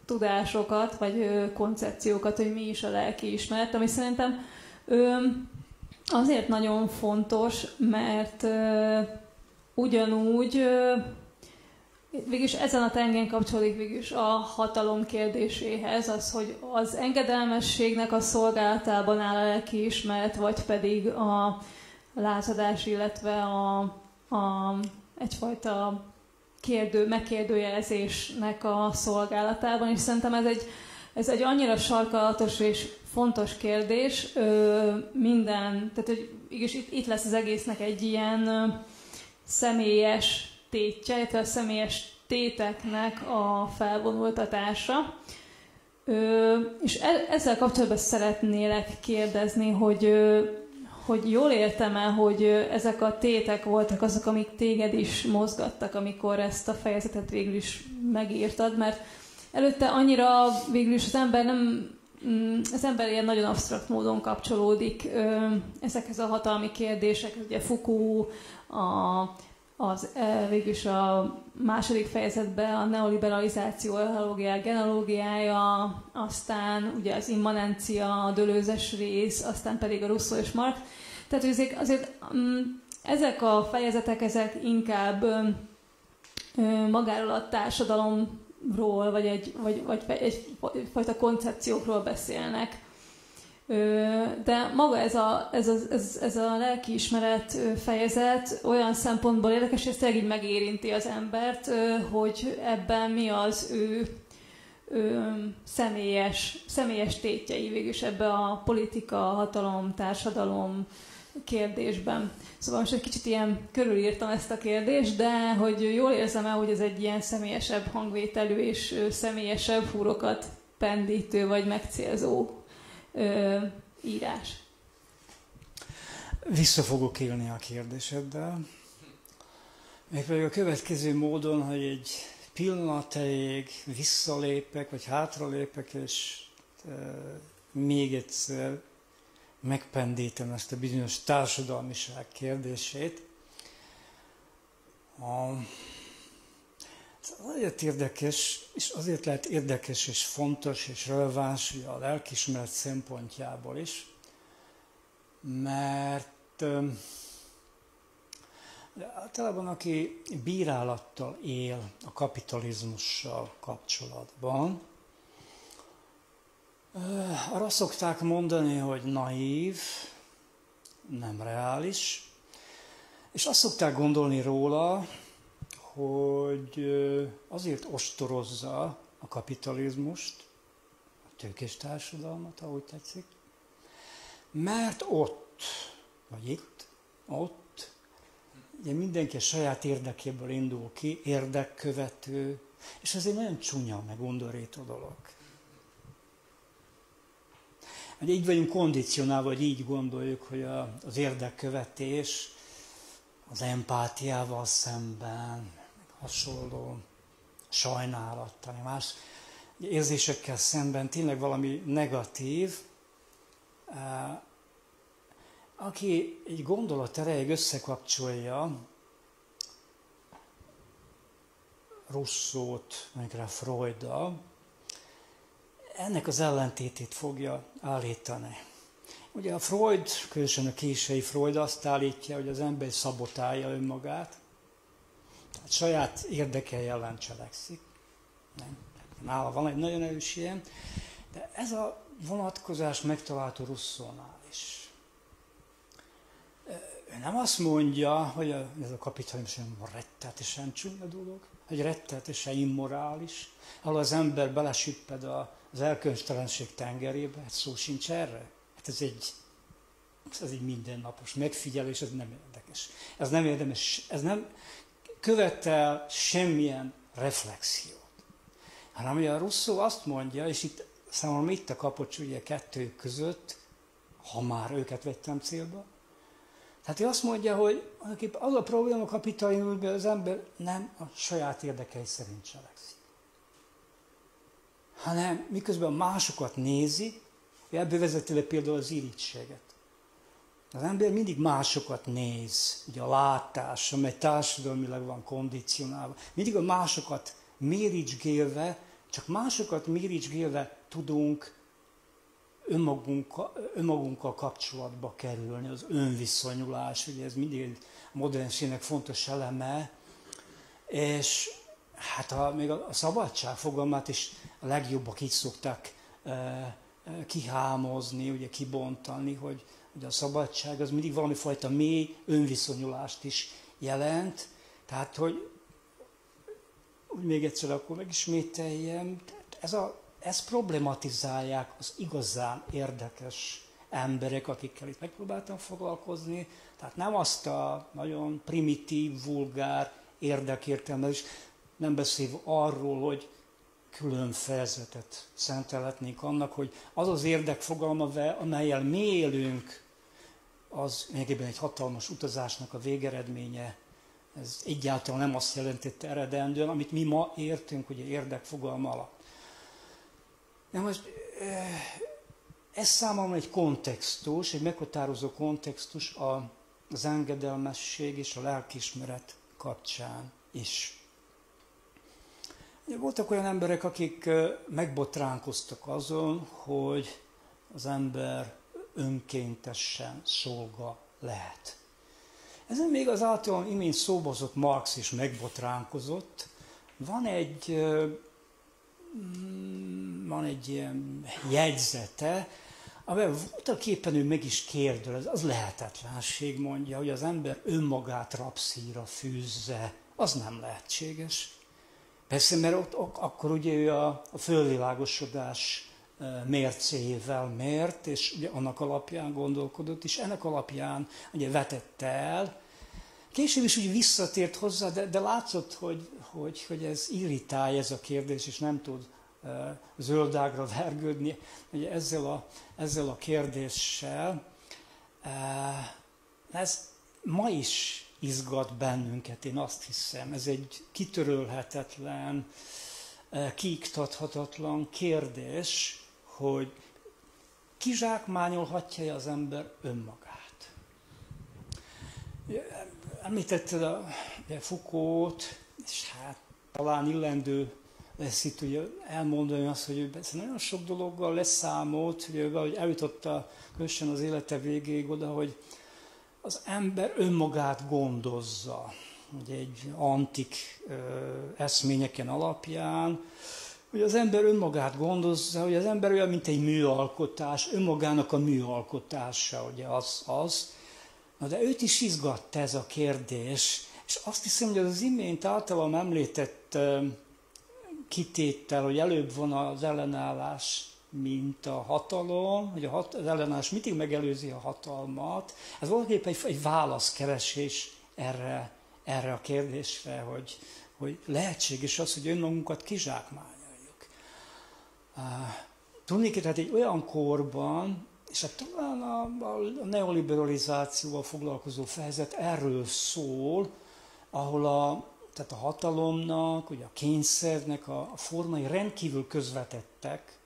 Speaker 1: tudásokat, vagy ö, koncepciókat, hogy mi is a lelkiismeret, ami szerintem ö, azért nagyon fontos, mert ö, ugyanúgy végülis ezen a tengen kapcsolódik végülis a hatalom kérdéséhez, az, hogy az engedelmességnek a szolgálatában áll a lelkiismeret, vagy pedig a lázadás, illetve a, a egyfajta kérdő, megkérdőjelezésnek a szolgálatában, és szerintem ez egy, ez egy annyira sarkalatos és fontos kérdés, minden, tehát hogy itt, itt lesz az egésznek egy ilyen személyes tétje, illetve a személyes téteknek a felvonultatása. Ö, és e, ezzel kapcsolatban szeretnélek kérdezni, hogy, hogy jól értem-e, hogy ezek a tétek voltak azok, amik téged is mozgattak, amikor ezt a fejezetet végül is megírtad, mert előtte annyira végül is az ember nem mm, az ember ilyen nagyon absztrakt módon kapcsolódik ezekhez a hatalmi kérdésekhez, ugye Foucault, a, az e, végülis a második fejezetben a neoliberalizáció eológiája, genológiája, aztán ugye az immanencia, a dölőzes rész, aztán pedig a Rousseau és Marx. Tehát azért, azért mm, ezek a fejezetek, ezek inkább magáról a társadalomról, vagy, egy, vagy, vagy egyfajta koncepciókról beszélnek. De maga ez a, ez a, ez, ez a lelkiismeret fejezet olyan szempontból érdekes, hogy ez tényleg így megérinti az embert, hogy ebben mi az ő, ő személyes, személyes tétjei végülis ebbe a politika, hatalom, társadalom kérdésben. Szóval most egy kicsit ilyen körülírtam ezt a kérdést, de hogy jól érzem el, hogy ez egy ilyen személyesebb hangvételű és személyesebb húrokat pendítő vagy megcélzó ö, írás.
Speaker 2: Vissza fogok élni a kérdéseddel. Mégpedig a következő módon, hogy egy pillanat elég visszalépek, vagy hátralépek, és még egyszer megpendítem ezt a bizonyos társadalmiság kérdését. A, azért érdekes, és azért lehet érdekes és fontos és releváns a lelkismeret szempontjából is, mert általában aki bírálattal él a kapitalizmussal kapcsolatban, arra szokták mondani, hogy naív, nem reális, és azt szokták gondolni róla, hogy azért ostorozza a kapitalizmust, a tőkés társadalmat, ahogy tetszik, mert ott, vagy itt, ott, ugye mindenki a saját érdekéből indul ki, érdekkövető, és ez egy nagyon csúnya, meg undorító dolog. Hogy így vagyunk kondicionálva, vagy így gondoljuk, hogy a, az érdekkövetés az empátiával szemben, hasonló sajnálattal, más érzésekkel szemben tényleg valami negatív, eh, aki egy gondolat erejéig összekapcsolja meg rá Freuddal, ennek az ellentétét fogja állítani. Ugye a Freud, különösen a késői Freud azt állítja, hogy az ember szabotálja önmagát, tehát saját érdekei ellen cselekszik. Nem. Nála van egy nagyon erős ilyen, de ez a vonatkozás megtalálható Russzónál is. Ő nem azt mondja, hogy ez a kapitalizmus rettetesen csúnya dolog, hogy rettetesen immorális, ahol az ember belesüpped az elkönyvtelenség tengerébe, hát szó sincs erre. Hát ez egy, ez egy mindennapos megfigyelés, ez nem érdekes. Ez nem érdemes, ez nem követel semmilyen reflexiót. Hanem ugye a Russo azt mondja, és itt számomra itt a kapocs ugye kettő között, ha már őket vettem célba, tehát ő azt mondja, hogy az a probléma a kapitalizmusban, hogy az ember nem a saját érdekei szerint cselekszik. Hanem miközben másokat nézi, ebből vezeti le például az irítséget. Az ember mindig másokat néz, ugye a látás, amely társadalmilag van kondicionálva. Mindig a másokat méricsgélve, csak másokat méricsgélve tudunk önmagunkkal, önmagunkkal kapcsolatba kerülni, az önviszonyulás, ugye ez mindig a modernségnek fontos eleme, és hát a, még a, a szabadság fogalmát is a legjobbak így szokták e, e, kihámozni, ugye kibontani, hogy, hogy a szabadság az mindig valami fajta mély önviszonyulást is jelent, tehát hogy úgy még egyszer akkor megismételjem, ez a ezt problematizálják az igazán érdekes emberek, akikkel itt megpróbáltam foglalkozni. Tehát nem azt a nagyon primitív, vulgár érdekértelmezés, nem beszélve arról, hogy külön fejezetet szentelhetnénk annak, hogy az az érdekfogalma, amelyel mi élünk, az mégében egy hatalmas utazásnak a végeredménye. Ez egyáltalán nem azt jelentette eredendően, amit mi ma értünk, ugye érdekfogalma alatt. De most ez számomra egy kontextus, egy meghatározó kontextus az engedelmesség és a lelkismeret kapcsán is. Voltak olyan emberek, akik megbotránkoztak azon, hogy az ember önkéntesen szolga lehet. Ezen még az általán imént szóbozott Marx is megbotránkozott. Van egy Mm, van egy ilyen jegyzete, amivel voltak éppen ő meg is kérdő, az, lehetetlenség mondja, hogy az ember önmagát rapszíra fűzze, az nem lehetséges. Persze, mert ott akkor ugye ő a, a fölvilágosodás mércével mért, és ugye annak alapján gondolkodott, és ennek alapján ugye vetette el. Később is úgy visszatért hozzá, de, de látszott, hogy, hogy, hogy ez irritálja ez a kérdés, és nem tud uh, zöldágra vergődni ugye ezzel, a, ezzel a kérdéssel. Uh, ez ma is izgat bennünket, én azt hiszem. Ez egy kitörölhetetlen, kiiktathatatlan kérdés, hogy kizsákmányolhatja az ember önmagát. Említetted a, Fukót, és hát talán illendő lesz itt ugye elmondani azt, hogy ő nagyon sok dologgal leszámolt, hogy, hogy eljutotta kösen az élete végéig oda, hogy az ember önmagát gondozza, ugye egy antik ö, eszményeken alapján, hogy az ember önmagát gondozza, hogy az ember olyan, mint egy műalkotás, önmagának a műalkotása, ugye az, az. Na de őt is izgatta ez a kérdés, és azt hiszem, hogy az imént általam említett kitétel, hogy előbb van az ellenállás, mint a hatalom, hogy a hat, az ellenállás mindig megelőzi a hatalmat. Ez valaképp egy, egy válaszkeresés erre, erre a kérdésre, hogy, hogy lehetséges az, hogy önmagunkat kizsákmányoljuk. Tudni tehát egy olyan korban, és hát talán a, a neoliberalizációval foglalkozó fejezet erről szól, ahol a, tehát a hatalomnak, ugye a kényszernek a, a formai rendkívül közvetettek,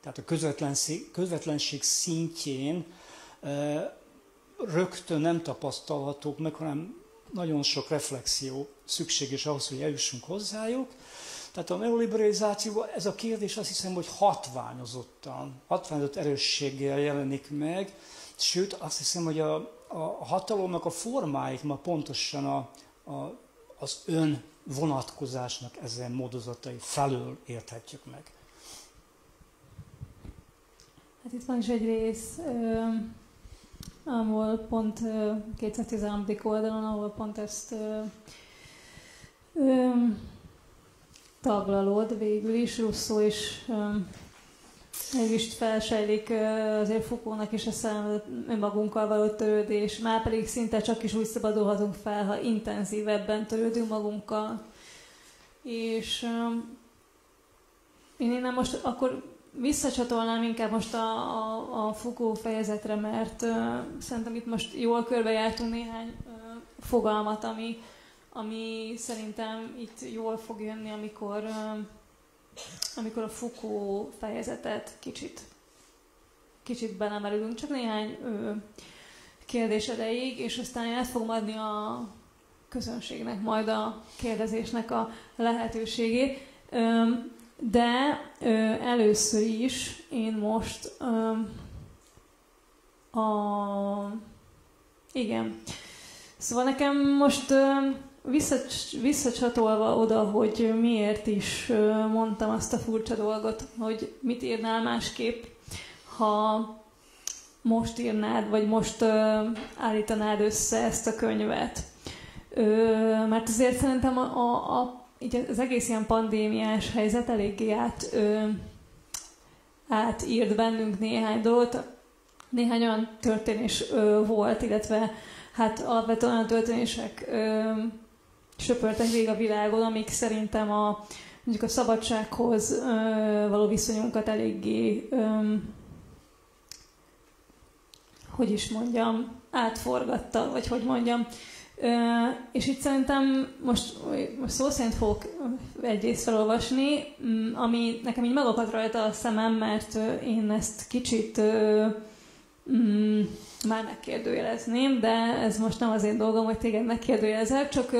Speaker 2: tehát a közvetlenség, közvetlenség szintjén e, rögtön nem tapasztalhatók meg, hanem nagyon sok reflexió szükséges ahhoz, hogy eljussunk hozzájuk. Tehát a neoliberalizációban ez a kérdés azt hiszem, hogy hatványozottan, hatványozott erősséggel jelenik meg, sőt azt hiszem, hogy a, a hatalomnak a formáit ma pontosan a, a az ön vonatkozásnak ezen módozatai felől érthetjük meg.
Speaker 1: Hát itt van is egy rész, ahol pont 213. oldalon, ahol pont ezt taglalod végül is, Russzó is Mégis felsejlik azért Fukónak is a szem önmagunkkal való törődés, már pedig szinte csak is úgy szabadulhatunk fel, ha intenzívebben törődünk magunkkal. És én innen most akkor visszacsatolnám inkább most a, a, a Fukó fejezetre, mert szerintem itt most jól körbejártunk néhány fogalmat, ami, ami szerintem itt jól fog jönni, amikor amikor a Foucault fejezetet kicsit, kicsit belemerülünk, csak néhány kérdés erejéig, és aztán át fogom adni a közönségnek majd a kérdezésnek a lehetőségét. De először is én most a... Igen. Szóval nekem most visszacsatolva oda, hogy miért is mondtam azt a furcsa dolgot, hogy mit írnál másképp, ha most írnád, vagy most állítanád össze ezt a könyvet. Mert azért szerintem a, a, a, így az egész ilyen pandémiás helyzet eléggé át, ö, átírt bennünk néhány dolgot. Néhány olyan történés volt, illetve hát alapvetően olyan történések ö, söpörtek végig a világon, amik szerintem a, mondjuk a szabadsághoz ö, való viszonyunkat eléggé, ö, hogy is mondjam, átforgatta, vagy hogy mondjam. Ö, és itt szerintem most, most szó szerint fogok egyrészt felolvasni, mm, ami nekem így megakadt rajta a szemem, mert én ezt kicsit ö, mm, már megkérdőjelezném, de ez most nem az én dolgom, hogy téged megkérdőjelezek, csak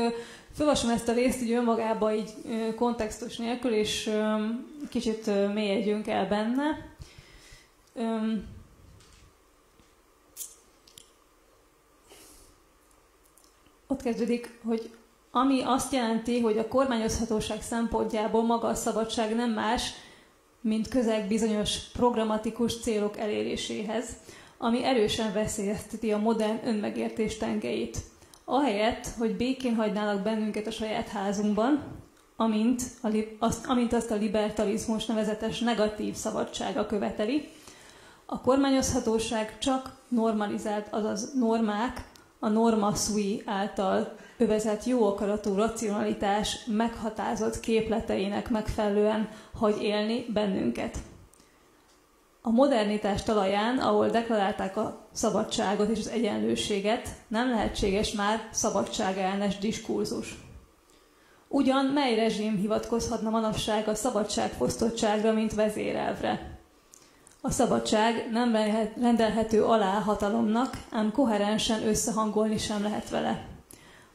Speaker 1: Felolvasom ezt a részt így önmagába így kontextus nélkül, és kicsit mélyedjünk el benne. Ott kezdődik, hogy ami azt jelenti, hogy a kormányozhatóság szempontjából maga a szabadság nem más, mint közeg bizonyos programatikus célok eléréséhez, ami erősen veszélyezteti a modern önmegértés tengelyét ahelyett, hogy békén hagynának bennünket a saját házunkban, amint, a, azt, amint azt a libertalizmus nevezetes negatív szabadsága követeli, a kormányozhatóság csak normalizált, azaz normák, a norma sui által övezett jó akaratú racionalitás meghatározott képleteinek megfelelően hagy élni bennünket. A modernitás talaján, ahol deklarálták a szabadságot és az egyenlőséget, nem lehetséges már szabadságellenes diskurzus. Ugyan mely rezsim hivatkozhatna manapság a szabadságfosztottságra, mint vezérelvre? A szabadság nem rendelhető alá hatalomnak, ám koherensen összehangolni sem lehet vele.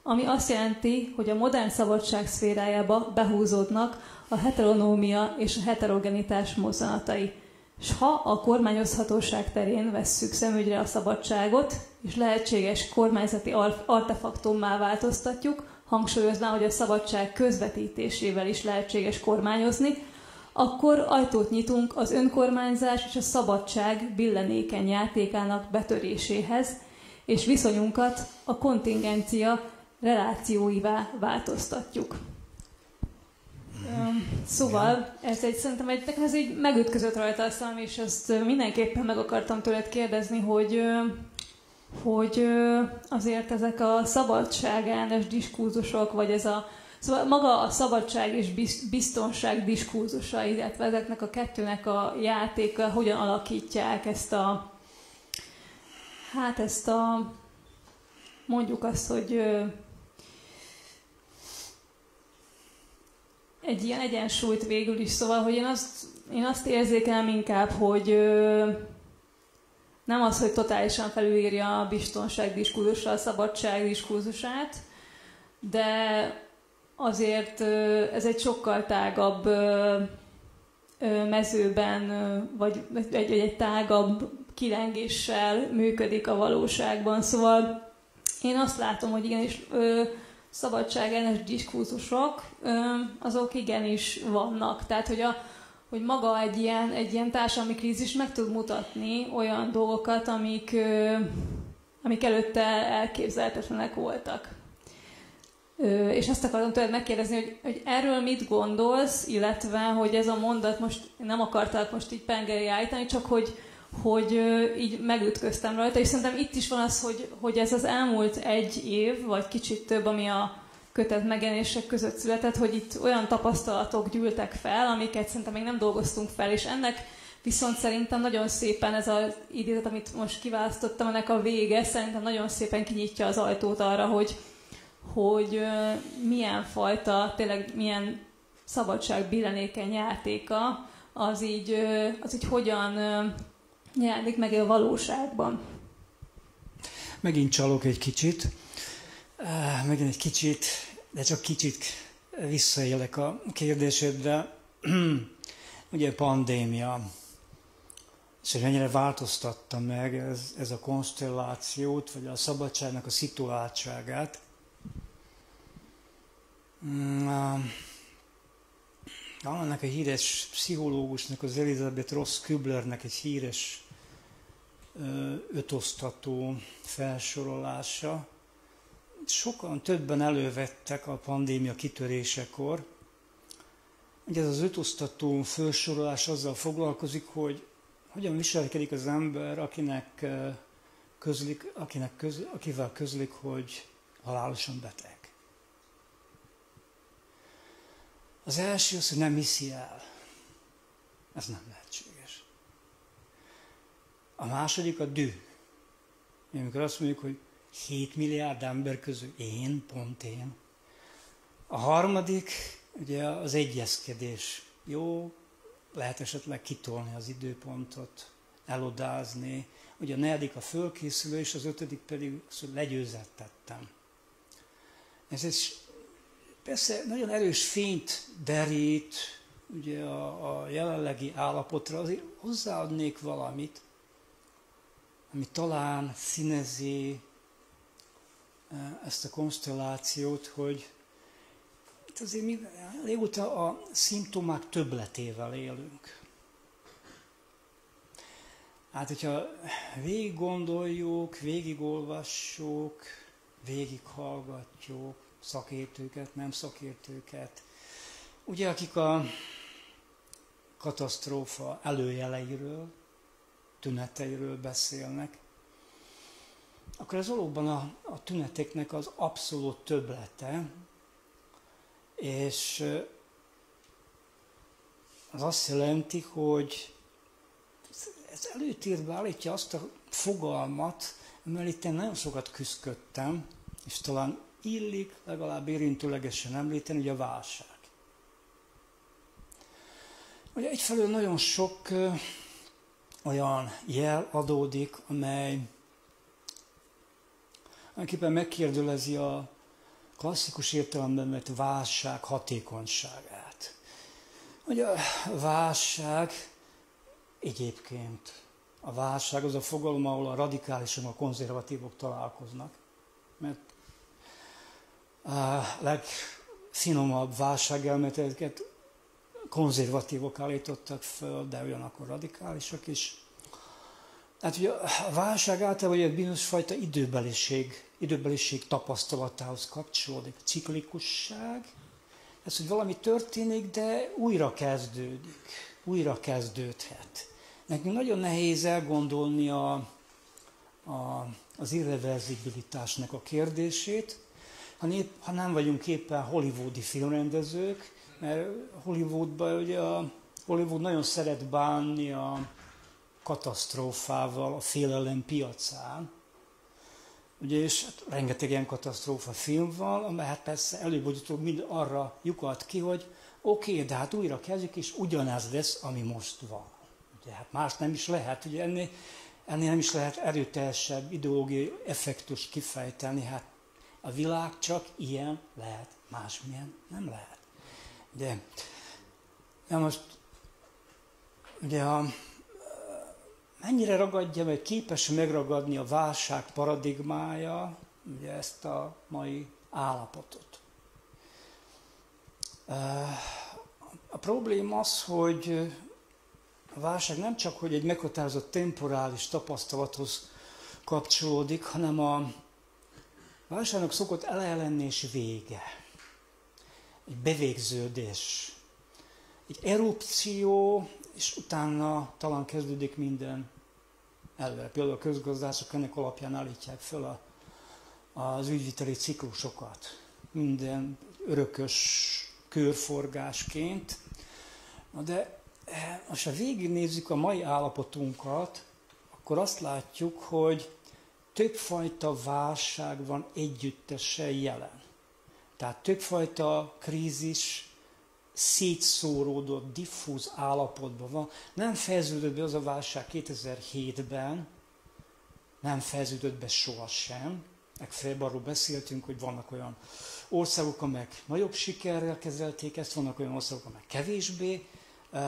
Speaker 1: Ami azt jelenti, hogy a modern szabadság szférájába behúzódnak a heteronómia és a heterogenitás mozzanatai. És ha a kormányozhatóság terén vesszük szemügyre a szabadságot, és lehetséges kormányzati artefaktummá változtatjuk, hangsúlyozná, hogy a szabadság közvetítésével is lehetséges kormányozni, akkor ajtót nyitunk az önkormányzás és a szabadság billenékeny játékának betöréséhez, és viszonyunkat a kontingencia relációivá változtatjuk. Szóval ez egy, szerintem egy, nekem ez így megütközött rajta a szám, és ezt mindenképpen meg akartam tőled kérdezni, hogy hogy azért ezek a szabadságellenes diskurzusok, vagy ez a Szóval maga a szabadság és biztonság diskurzusa, illetve ezeknek a kettőnek a játéka hogyan alakítják ezt a hát ezt a mondjuk azt, hogy egy ilyen egyensúlyt végül is, szóval, hogy én azt, én azt érzékelem inkább, hogy nem az, hogy totálisan felülírja a biztonság diskurzusra a szabadság diskurzusát, de azért ez egy sokkal tágabb mezőben, vagy egy, egy tágabb kilengéssel működik a valóságban. Szóval én azt látom, hogy igenis szabadságellenes diskurzusok, azok igenis vannak. Tehát, hogy, a, hogy maga egy ilyen, egy ilyen társadalmi krízis meg tud mutatni olyan dolgokat, amik, amik előtte elképzelhetetlenek voltak. És azt akarom tőled megkérdezni, hogy, hogy erről mit gondolsz, illetve hogy ez a mondat most nem akartak most így pengeri állítani, csak hogy, hogy így megütköztem rajta, és szerintem itt is van az, hogy, hogy ez az elmúlt egy év, vagy kicsit több, ami a kötet megjelenések között született, hogy itt olyan tapasztalatok gyűltek fel, amiket szerintem még nem dolgoztunk fel, és ennek viszont szerintem nagyon szépen ez az idézet, amit most kiválasztottam, ennek a vége szerintem nagyon szépen kinyitja az ajtót arra, hogy, hogy milyen fajta, tényleg milyen szabadság billenékeny játéka, az így, az így hogyan jelenik meg a valóságban.
Speaker 2: Megint csalok egy kicsit, megint egy kicsit, de csak kicsit visszaélek a kérdésedre. Ugye pandémia, és hogy mennyire változtatta meg ez, ez a konstellációt, vagy a szabadságnak a szituáltságát. Mm, annak a híres pszichológusnak, az Elizabeth Ross Küblernek egy híres ötosztató felsorolása. Sokan többen elővettek a pandémia kitörésekor. Ugye ez az ötosztató felsorolás azzal foglalkozik, hogy hogyan viselkedik az ember, akinek közlik, akinek közlik, akivel közlik, hogy halálosan beteg. Az első az, hogy nem hiszi el. Ez nem lehetséges. A második a düh. Amikor azt mondjuk, hogy 7 milliárd ember közül én, pont én. A harmadik, ugye az egyezkedés. Jó, lehet esetleg kitolni az időpontot, elodázni. Ugye a negyedik a fölkészülő, és az ötödik pedig az, hogy legyőzettettem. Ez egy persze nagyon erős fényt derít ugye a, a jelenlegi állapotra, azért hozzáadnék valamit, ami talán színezi e, ezt a konstellációt, hogy itt azért mi régóta a szimptomák többletével élünk. Hát, hogyha végig gondoljuk, végigolvassuk, végighallgatjuk, szakértőket, nem szakértőket, ugye akik a katasztrófa előjeleiről, tüneteiről beszélnek, akkor ez valóban a, a tüneteknek az abszolút töblete, és az azt jelenti, hogy ez előtérbe állítja azt a fogalmat, mert én nagyon sokat küzdöttem, és talán illik legalább érintőlegesen említeni, hogy a válság. Ugye egyfelől nagyon sok olyan jel adódik, amely tulajdonképpen megkérdőlezi a klasszikus értelemben vett válság hatékonyságát. Hogy a válság egyébként, a válság az a fogalom, ahol a radikálisan a konzervatívok találkoznak. Mert a legfinomabb válságelmeteket konzervatívok állítottak föl, de ugyanakkor radikálisak is. Tehát ugye a válság általában egy bizonyos fajta időbeliség, időbeliség tapasztalatához kapcsolódik. Ciklikusság, ez, hogy valami történik, de újra kezdődik, újra kezdődhet. Nekünk nagyon nehéz elgondolni a, a, az irreverzibilitásnak a kérdését, ha, nép, ha nem vagyunk éppen hollywoodi filmrendezők, mert Hollywoodban ugye a Hollywood nagyon szeret bánni a katasztrófával a félelem piacán. Ugye, és hát rengeteg ilyen katasztrófa film van, amely hát persze előbb vagy utóbb mind arra lyukat ki, hogy oké, okay, de hát újra kezdjük, és ugyanaz lesz, ami most van. Ugye, hát más nem is lehet, ugye ennél, ennél nem is lehet erőteljesebb ideológiai effektus kifejteni, hát a világ csak ilyen lehet, másmilyen nem lehet. De, de most ugye a, mennyire ragadja meg, képes megragadni a válság paradigmája ugye ezt a mai állapotot. A probléma az, hogy a válság nem csak, hogy egy meghatározott temporális tapasztalathoz kapcsolódik, hanem a válságnak szokott eleje lenni és vége. Egy bevégződés. Egy erupció, és utána talán kezdődik minden előre. Például a közgazdászok ennek alapján állítják fel a, az ügyviteli ciklusokat. Minden örökös körforgásként. Na de eh, most ha végignézzük a mai állapotunkat, akkor azt látjuk, hogy többfajta válság van együttesen jelen. Tehát többfajta krízis szétszóródott, diffúz állapotban van. Nem fejeződött be az a válság 2007-ben, nem fejeződött be sohasem. Legfeljebb arról beszéltünk, hogy vannak olyan országok, amelyek nagyobb sikerrel kezelték ezt, vannak olyan országok, amelyek kevésbé uh,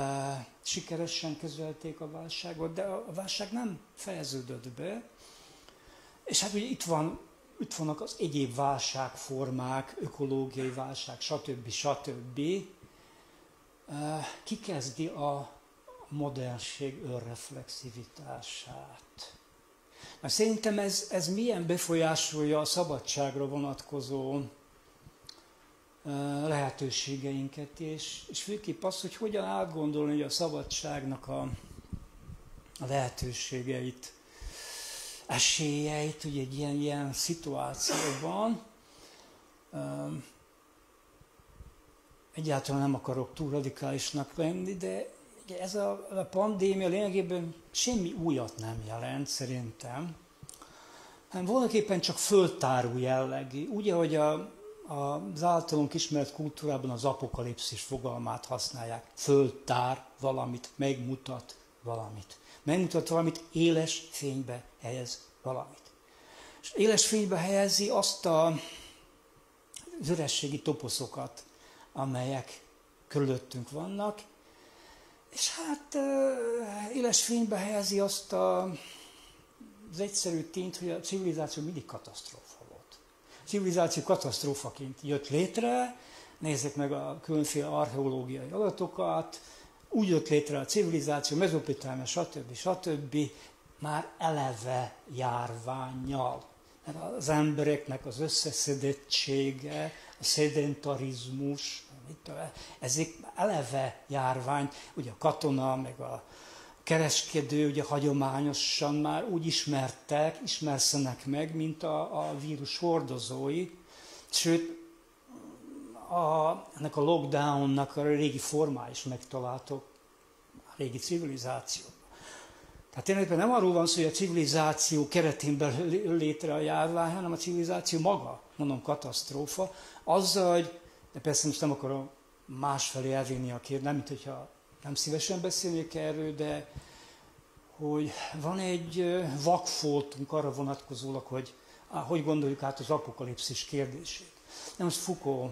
Speaker 2: sikeresen kezelték a válságot, de a válság nem fejeződött be. És hát ugye itt van itt vannak az egyéb válságformák, ökológiai válság, stb. stb kikezdi a modernség önreflexivitását. Mert szerintem ez, ez milyen befolyásolja a szabadságra vonatkozó lehetőségeinket, és, és főképp az, hogy hogyan átgondolni a szabadságnak a, a lehetőségeit, esélyeit, ugye egy ilyen, ilyen szituációban egyáltalán nem akarok túl radikálisnak lenni, de ez a, pandémia lényegében semmi újat nem jelent szerintem, hanem volnaképpen csak föltáró jellegű. Úgy, ahogy a, a, az általunk ismert kultúrában az apokalipszis fogalmát használják. Föltár valamit, megmutat valamit. Megmutat valamit, éles fénybe helyez valamit. És éles fénybe helyezi azt a, az ürességi toposzokat, amelyek körülöttünk vannak, és hát éles fénybe helyezi azt a, az egyszerű tényt, hogy a civilizáció mindig katasztrófa volt. A civilizáció katasztrófaként jött létre, nézzék meg a különféle archeológiai adatokat, úgy jött létre a civilizáció, mezopotámia, stb. stb. Már eleve járványjal. Mert az embereknek az összeszedettsége, a szedentarizmus, ezek eleve járvány, ugye a katona, meg a kereskedő ugye hagyományosan már úgy ismertek, ismerszenek meg, mint a, a vírus hordozói, sőt, a, ennek a lockdownnak a régi formá is megtaláltok a régi civilizáció. Tehát tényleg nem arról van szó, hogy a civilizáció keretén belül létre a járvány, hanem a civilizáció maga, mondom, katasztrófa, azzal, hogy, de persze most nem akarom másfelé elvinni a kérdést, nem, mint hogyha nem szívesen beszélnék erről, de hogy van egy vakfoltunk arra vonatkozólag, hogy hogy gondoljuk át az apokalipszis kérdését. De most Foucault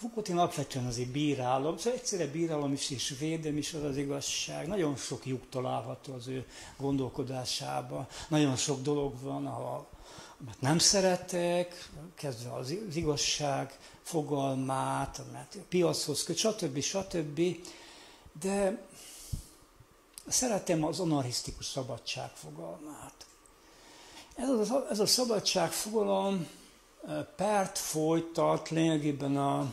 Speaker 2: Foucault én alapvetően azért bírálom, szóval egyszerre bírálom is, és védem is az az igazság. Nagyon sok lyuk található az ő gondolkodásában. Nagyon sok dolog van, ahol amit nem szeretek, kezdve az igazság fogalmát, mert a piachoz köt, stb. stb. De szeretem az anarchisztikus szabadság fogalmát. Ez a, ez a szabadság fogalom eh, pert folytat lényegében a,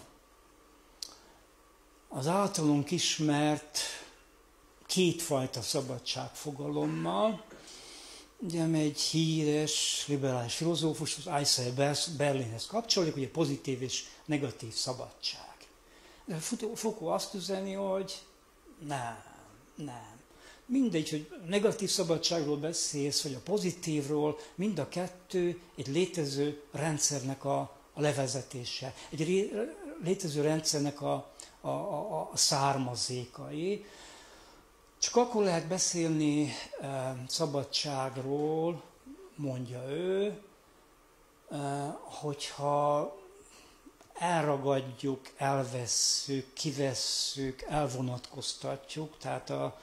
Speaker 2: az általunk ismert kétfajta szabadságfogalommal. Ugye egy híres liberális filozófus, az Isaiah Berlinhez kapcsolódik, ugye pozitív és negatív szabadság. De Foucault azt üzeni, hogy nem, nem. Mindegy, hogy negatív szabadságról beszélsz, vagy a pozitívról, mind a kettő egy létező rendszernek a, a levezetése. Egy ré, létező rendszernek a, a, a, a származékai. Csak akkor lehet beszélni e, szabadságról, mondja ő, e, hogyha elragadjuk, elvesszük, kivesszük, elvonatkoztatjuk, tehát a,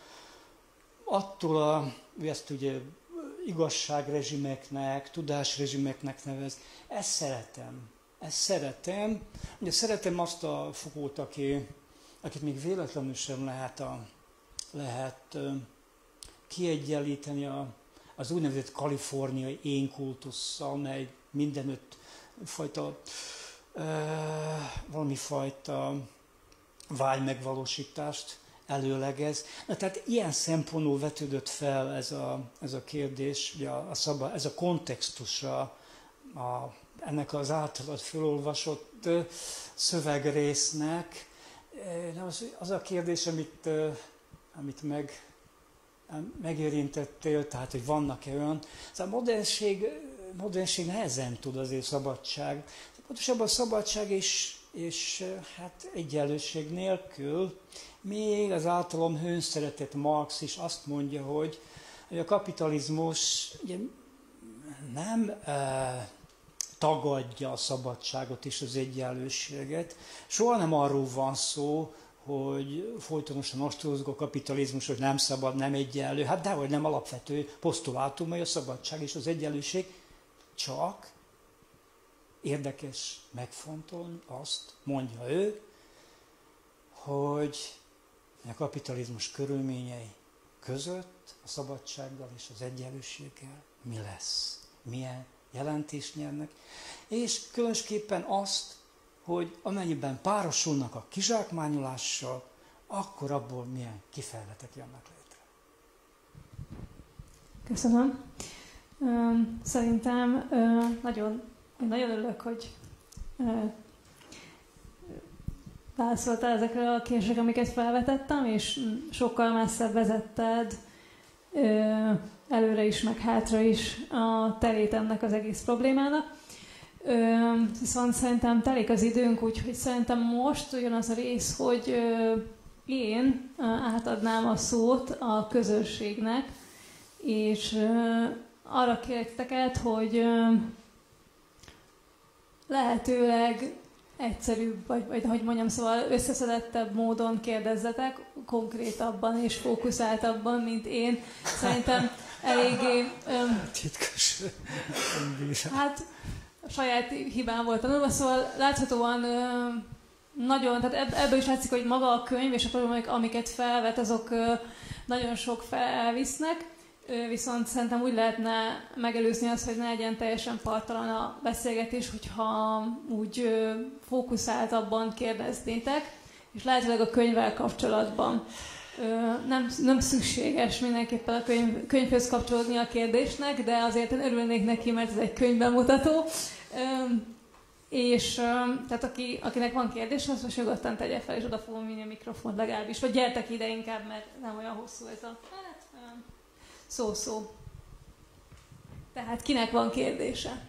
Speaker 2: attól a, ezt ugye igazságrezsimeknek, tudásrezsimeknek nevez, ezt szeretem. Ezt szeretem. Ugye szeretem azt a fogót, aki, akit még véletlenül sem lehet, a, lehet kiegyenlíteni a, az úgynevezett kaliforniai én kultusszal, mely mindenütt fajta, valami fajta vágy megvalósítást előlegez. Na, tehát ilyen szempontból vetődött fel ez a, ez a kérdés, ugye a, a szaba, ez a kontextusa a, ennek az általad felolvasott szövegrésznek. Az, az a kérdés, amit, amit meg, megérintettél, tehát hogy vannak-e olyan. Szóval a modernség, modernség nehezen tud azért szabadság. Pontosabban szabadság és, és hát egyenlőség nélkül még az általam hőn szeretett Marx is azt mondja, hogy, hogy a kapitalizmus ugye, nem tagadja a szabadságot és az egyenlőséget. Soha nem arról van szó, hogy folytonosan ostorozgó a kapitalizmus, hogy nem szabad, nem egyenlő. Hát dehogy nem alapvető posztulátum, hogy a szabadság és az egyenlőség, csak érdekes megfontolni azt, mondja ő, hogy a kapitalizmus körülményei között a szabadsággal és az egyenlőséggel mi lesz, milyen jelentést nyernek, és különösképpen azt, hogy amennyiben párosulnak a kizsákmányolással, akkor abból milyen kifejletek jönnek létre.
Speaker 1: Köszönöm. Szerintem nagyon, nagyon örülök, hogy válaszoltál ezekre a kérdésekre, amiket felvetettem, és sokkal messzebb vezetted előre is, meg hátra is a terét ennek az egész problémának. Viszont szerintem telik az időnk, úgyhogy szerintem most ugyanaz a rész, hogy én átadnám a szót a közösségnek, és arra kérteket, hogy lehetőleg egyszerűbb, vagy, vagy hogy mondjam, szóval összeszedettebb módon kérdezzetek, konkrétabban és fókuszáltabban, mint én. Szerintem eléggé... Öm,
Speaker 2: Titkos.
Speaker 1: hát saját hibám volt tanulva, szóval láthatóan öm, nagyon, tehát ebből is látszik, hogy maga a könyv és a problémák, amiket felvet, azok nagyon sok felvisznek, viszont szerintem úgy lehetne megelőzni azt, hogy ne legyen teljesen partalan a beszélgetés, hogyha úgy fókuszáltabban kérdeznétek, és lehetőleg a könyvvel kapcsolatban. Nem, nem szükséges mindenképpen a könyv, könyvhöz kapcsolódni a kérdésnek, de azért én örülnék neki, mert ez egy könyvbemutató. És tehát aki, akinek van kérdés, az most nyugodtan tegye fel, és oda fogom vinni a mikrofont legalábbis. Vagy gyertek ide inkább, mert nem olyan hosszú ez a Szó-szó. Tehát kinek van kérdése?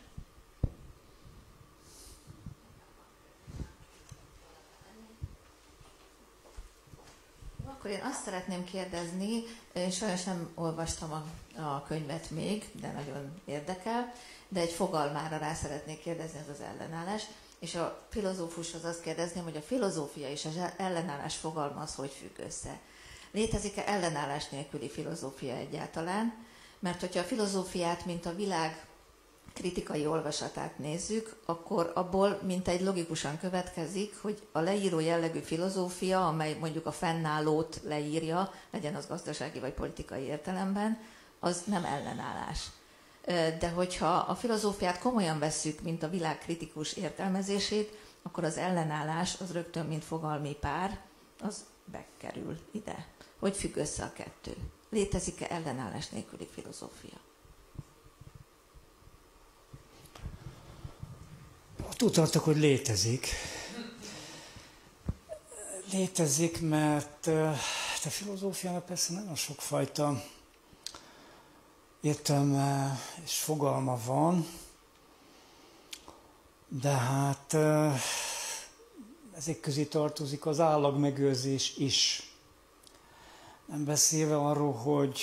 Speaker 3: Akkor én azt szeretném kérdezni, én sajnos nem olvastam a, a könyvet még, de nagyon érdekel, de egy fogalmára rá szeretnék kérdezni, az az ellenállás. És a filozófushoz azt kérdezném, hogy a filozófia és az ellenállás fogalma az hogy függ össze. Létezik-e ellenállás nélküli filozófia egyáltalán? Mert hogyha a filozófiát, mint a világ kritikai olvasatát nézzük, akkor abból mint egy logikusan következik, hogy a leíró jellegű filozófia, amely mondjuk a fennállót leírja, legyen az gazdasági vagy politikai értelemben, az nem ellenállás. De hogyha a filozófiát komolyan vesszük, mint a világ kritikus értelmezését, akkor az ellenállás az rögtön, mint fogalmi pár, az bekerül ide. Hogy függ össze a kettő? Létezik-e ellenállás nélküli filozófia?
Speaker 2: Attól tartok, hogy létezik. Létezik, mert a filozófiának persze nagyon sokfajta értelme és fogalma van, de hát ezek közé tartozik az állagmegőrzés is. Nem beszélve arról, hogy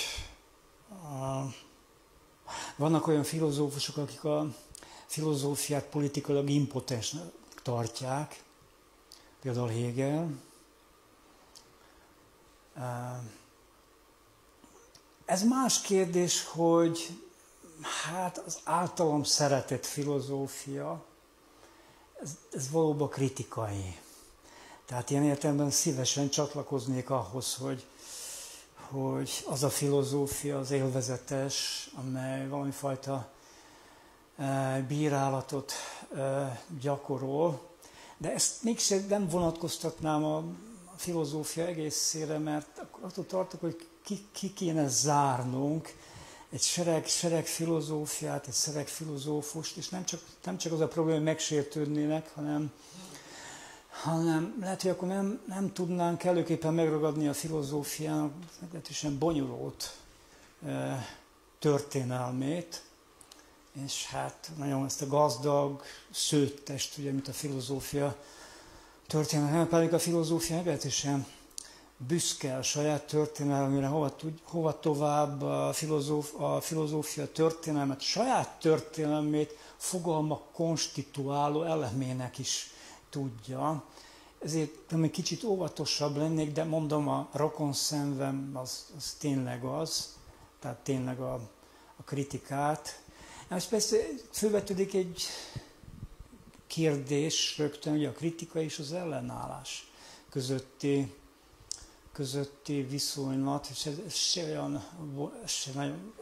Speaker 2: a, vannak olyan filozófusok, akik a filozófiát politikailag impotensnek tartják, például Hegel. Ez más kérdés, hogy hát az általam szeretett filozófia, ez, ez valóban kritikai. Tehát ilyen értelemben szívesen csatlakoznék ahhoz, hogy, hogy az a filozófia az élvezetes, amely valami fajta bírálatot gyakorol, de ezt mégsem nem vonatkoztatnám a filozófia egészére, mert attól tartok, hogy ki, ki kéne zárnunk egy sereg, sereg filozófiát, egy sereg filozófust, és nem csak, nem csak az a probléma, hogy megsértődnének, hanem, hanem lehet, hogy akkor nem, nem tudnánk előképpen megragadni a filozófiának meglehetősen bonyolult történelmét, és hát nagyon ezt a gazdag szőttest, ugye, mint a filozófia történelme, pedig a filozófia meglehetősen büszke a saját történelmére, hova, tud, hova tovább a, filozóf, a filozófia történelmet, saját történelmét fogalmak konstituáló elemének is tudja. Ezért egy kicsit óvatosabb lennék, de mondom, a rokon szemvem az, az tényleg az, tehát tényleg a, a kritikát, most persze felvetődik egy kérdés rögtön, hogy a kritika és az ellenállás közötti, közötti viszonylat, és ez, ez se olyan, se nagyon,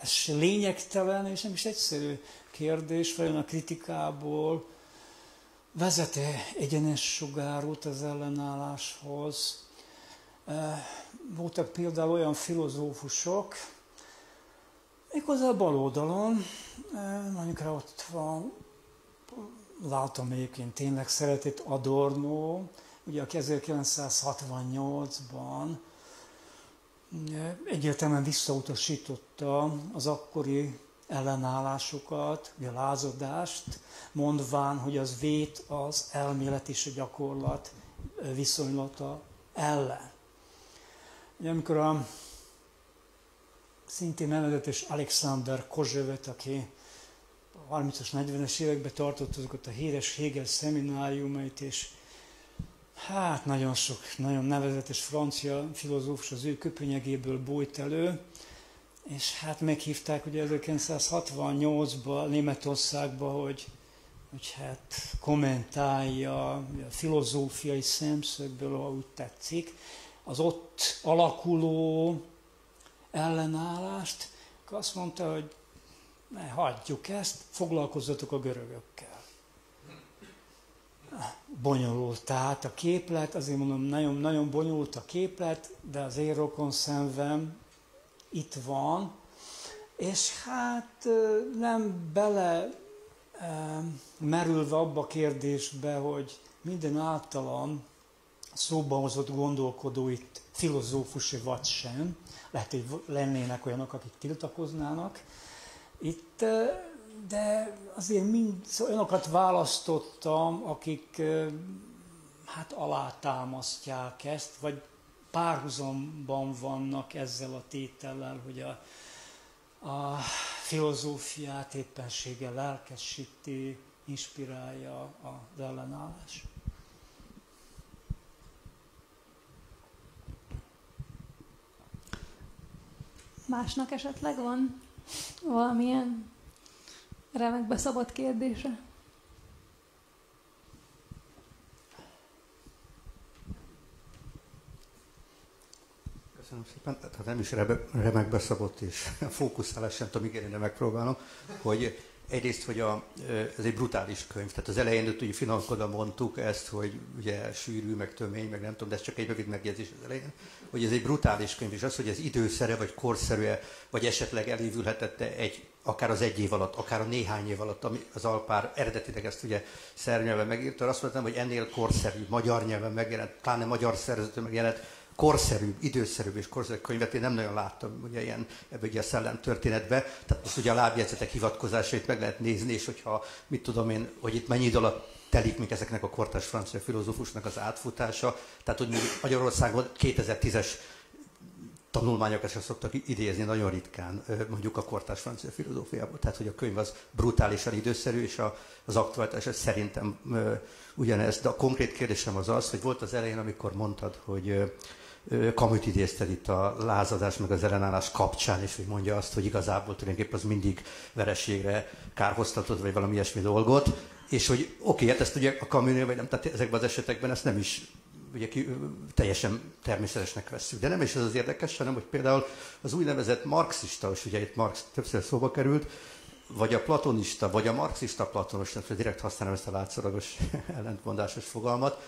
Speaker 2: ez se lényegtelen, és nem is egyszerű kérdés, vajon a kritikából vezete egyenes sugárút az ellenálláshoz. Voltak például olyan filozófusok, Méghozzá a bal oldalon, mondjuk ott van, látom egyébként tényleg szeretett Adorno, ugye a 1968-ban egyértelműen visszautasította az akkori ellenállásokat, a lázadást, mondván, hogy az vét az elmélet és a gyakorlat viszonylata ellen. Ugye, amikor a szintén nevezetes Alexander Kozsevet, aki a 30-as, 40-es években tartott azokat a híres Hegel szemináriumait, és hát nagyon sok, nagyon nevezetes francia filozófus az ő köpönyegéből bújt elő, és hát meghívták ugye 1968-ban Németországba, hogy, hogy hát kommentálja a filozófiai szemszögből, ahogy tetszik, az ott alakuló ellenállást, akkor azt mondta, hogy ne, hagyjuk ezt, foglalkozzatok a görögökkel. Bonyolult tehát a képlet, azért mondom, nagyon-nagyon bonyolult a képlet, de az én rokon szemvem itt van, és hát nem bele merülve abba a kérdésbe, hogy minden általam szóba hozott gondolkodó itt filozófus vagy sem, lehet, hogy lennének olyanok, akik tiltakoznának. Itt, de azért mind olyanokat választottam, akik hát alátámasztják ezt, vagy párhuzamban vannak ezzel a tétellel, hogy a, a filozófiát éppenséggel lelkesíti, inspirálja az ellenállás.
Speaker 1: Másnak esetleg van valamilyen remekbe szabott kérdése?
Speaker 4: Köszönöm szépen. Tehát nem is remekbe szabott, és fókuszálás sem tudom ígérni, de megpróbálom, hogy egyrészt, hogy a, ez egy brutális könyv, tehát az elején ugye finanszkodva mondtuk ezt, hogy ugye sűrű, meg tömény, meg nem tudom, de ez csak egy rövid megjegyzés az elején, hogy ez egy brutális könyv, és az, hogy ez időszere, vagy korszerű vagy esetleg elévülhetette egy, akár az egy év alatt, akár a néhány év alatt, ami az Alpár eredetileg ezt ugye szernyelven megírta, azt mondtam, hogy ennél korszerű, magyar nyelven megjelent, pláne magyar szerzető megjelent, korszerűbb, időszerűbb és korszerűbb könyvet én nem nagyon láttam ugye ilyen ebbe ugye a szellem történetbe. Tehát most ugye a lábjegyzetek hivatkozásait meg lehet nézni, és hogyha mit tudom én, hogy itt mennyi idő telik még ezeknek a kortás francia filozófusnak az átfutása. Tehát, hogy Magyarországon 2010-es tanulmányokat sem szoktak idézni nagyon ritkán, mondjuk a kortás francia filozófiából. Tehát, hogy a könyv az brutálisan időszerű, és az aktualitás szerintem ugyanez. De a konkrét kérdésem az az, hogy volt az elején, amikor mondtad, hogy Kamut idézted itt a lázadás meg az ellenállás kapcsán, és hogy mondja azt, hogy igazából tulajdonképpen az mindig vereségre kárhoztatod, vagy valami ilyesmi dolgot, és hogy oké, hát ezt ugye a Camus vagy nem, tehát ezekben az esetekben ezt nem is ugye ki, teljesen természetesnek veszük. De nem is ez az érdekes, hanem hogy például az úgynevezett marxista, és ugye itt Marx többször szóba került, vagy a platonista, vagy a marxista platonos, tehát direkt használom ezt a látszalagos ellentmondásos fogalmat,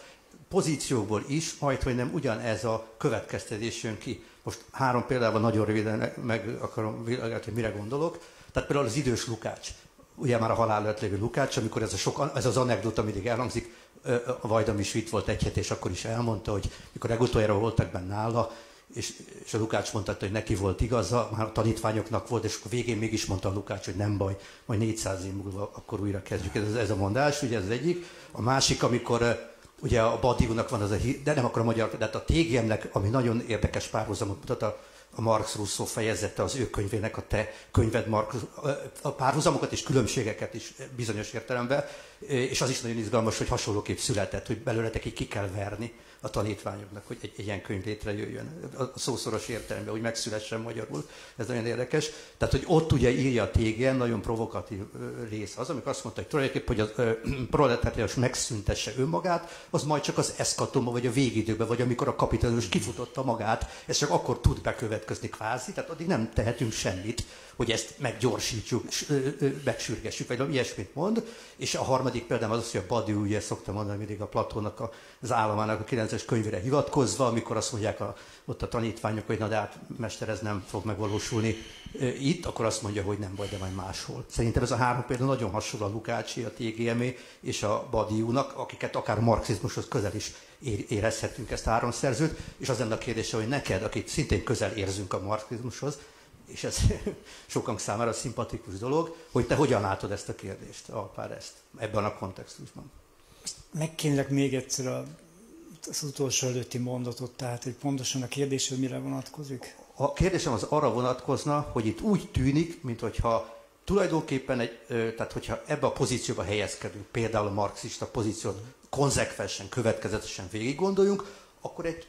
Speaker 4: pozíciókból is, majd hogy nem ugyanez a következtetés jön ki. Most három példával nagyon röviden meg akarom világítani, hogy mire gondolok. Tehát például az idős Lukács, ugye már a halál előtt lévő Lukács, amikor ez, a sok, ez az anekdota mindig elhangzik, a Vajdam is itt volt egy hét, és akkor is elmondta, hogy mikor legutoljára voltak benne nála, és, és a Lukács mondta, hogy neki volt igaza, már a tanítványoknak volt, és akkor végén mégis mondta a Lukács, hogy nem baj, majd 400 év múlva akkor újra kezdjük. Ez, ez a mondás, ugye ez az egyik. A másik, amikor ugye a Badiúnak van az a hír, de nem akkor a magyar, de hát a TGM-nek, ami nagyon érdekes párhuzamot mutat, a, a Marx Russo fejezete az ő könyvének, a te könyved Marx, a párhuzamokat és különbségeket is bizonyos értelemben, és az is nagyon izgalmas, hogy hasonlóképp született, hogy belőletek ki kell verni a tanítványoknak, hogy egy, egy ilyen könyv létrejöjjön. A szószoros értelemben, hogy megszülessen magyarul. Ez nagyon érdekes. Tehát, hogy ott ugye írja a TGN, nagyon provokatív rész az, amikor azt mondta, hogy tulajdonképpen, hogy a proletariás megszüntesse önmagát, az majd csak az eszkatoma, vagy a végidőben, vagy amikor a kapitalizmus kifutotta magát, ez csak akkor tud bekövetkezni kvázi, tehát addig nem tehetünk semmit hogy ezt meggyorsítsuk, megsürgessük, vagy ilyesmit mond. És a harmadik példám az az, hogy a Badi ugye szokta mondani mindig a Platónak az államának a 9-es könyvére hivatkozva, amikor azt mondják a, ott a tanítványok, hogy na de hát mester, ez nem fog megvalósulni itt, akkor azt mondja, hogy nem baj, de majd máshol. Szerintem ez a három példa nagyon hasonló a Lukácsi, a TGM és a Badiúnak, akiket akár marxizmushoz közel is érezhetünk ezt a három szerzőt, és az lenne a kérdése, hogy neked, akit szintén közel érzünk a marxizmushoz, és ez sokan számára szimpatikus dolog, hogy te hogyan látod ezt a kérdést, Alpár, ezt ebben a kontextusban.
Speaker 2: Megkérlek még egyszer a, az utolsó előtti mondatot, tehát hogy pontosan a kérdés, hogy mire vonatkozik?
Speaker 4: A kérdésem az arra vonatkozna, hogy itt úgy tűnik, mintha tulajdonképpen egy, tehát hogyha ebbe a pozícióba helyezkedünk, például a marxista pozíciót konzekvensen, következetesen végig gondoljunk, akkor egy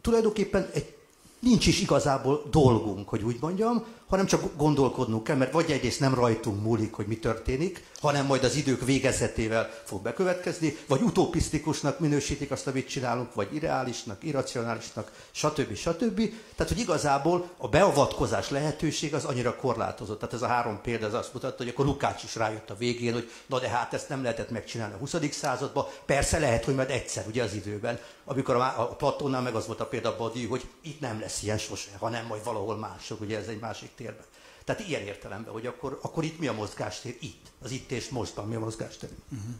Speaker 4: tulajdonképpen egy nincs is igazából dolgunk, hogy úgy mondjam, hanem csak gondolkodnunk kell, mert vagy egyrészt nem rajtunk múlik, hogy mi történik, hanem majd az idők végezetével fog bekövetkezni, vagy utopisztikusnak minősítik azt, amit csinálunk, vagy irreálisnak, irracionálisnak, stb. stb. Tehát, hogy igazából a beavatkozás lehetőség az annyira korlátozott. Tehát ez a három példa az azt mutatta, hogy akkor Lukács is rájött a végén, hogy na de hát ezt nem lehetett megcsinálni a 20. században. Persze lehet, hogy majd egyszer, ugye az időben, amikor a, a Platónál meg az volt a példa Badi, hogy itt nem lesz ilyen sose, hanem majd valahol mások, ugye ez egy másik térben. Tehát ilyen értelemben, hogy akkor, akkor itt mi a mozgástér? Itt. Az itt és mostban mi a mozgástér? Uh-huh.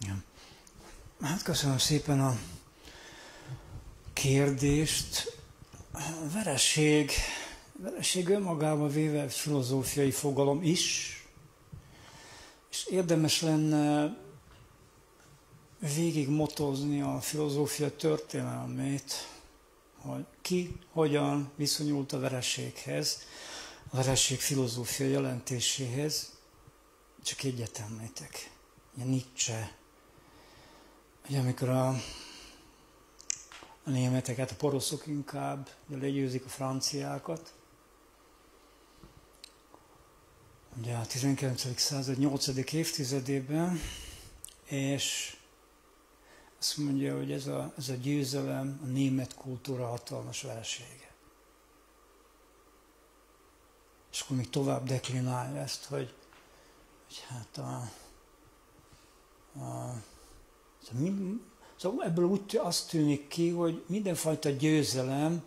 Speaker 2: Ja. Hát köszönöm szépen a kérdést. A vereség, vereség önmagában véve filozófiai fogalom is, és érdemes lenne végig motozni a filozófia történelmét, hogy ki hogyan viszonyult a vereséghez, a vereség filozófia jelentéséhez, csak egyet említek. Ugye Nietzsche, ugye amikor a, a németeket, a poroszok inkább ugye legyőzik a franciákat, ugye a 19. század 8. évtizedében, és azt mondja, hogy ez a, ez a győzelem a német kultúra hatalmas veresége. És akkor még tovább deklinálja ezt, hogy, hogy hát a, a szóval, szóval ebből úgy azt tűnik ki, hogy mindenfajta győzelem,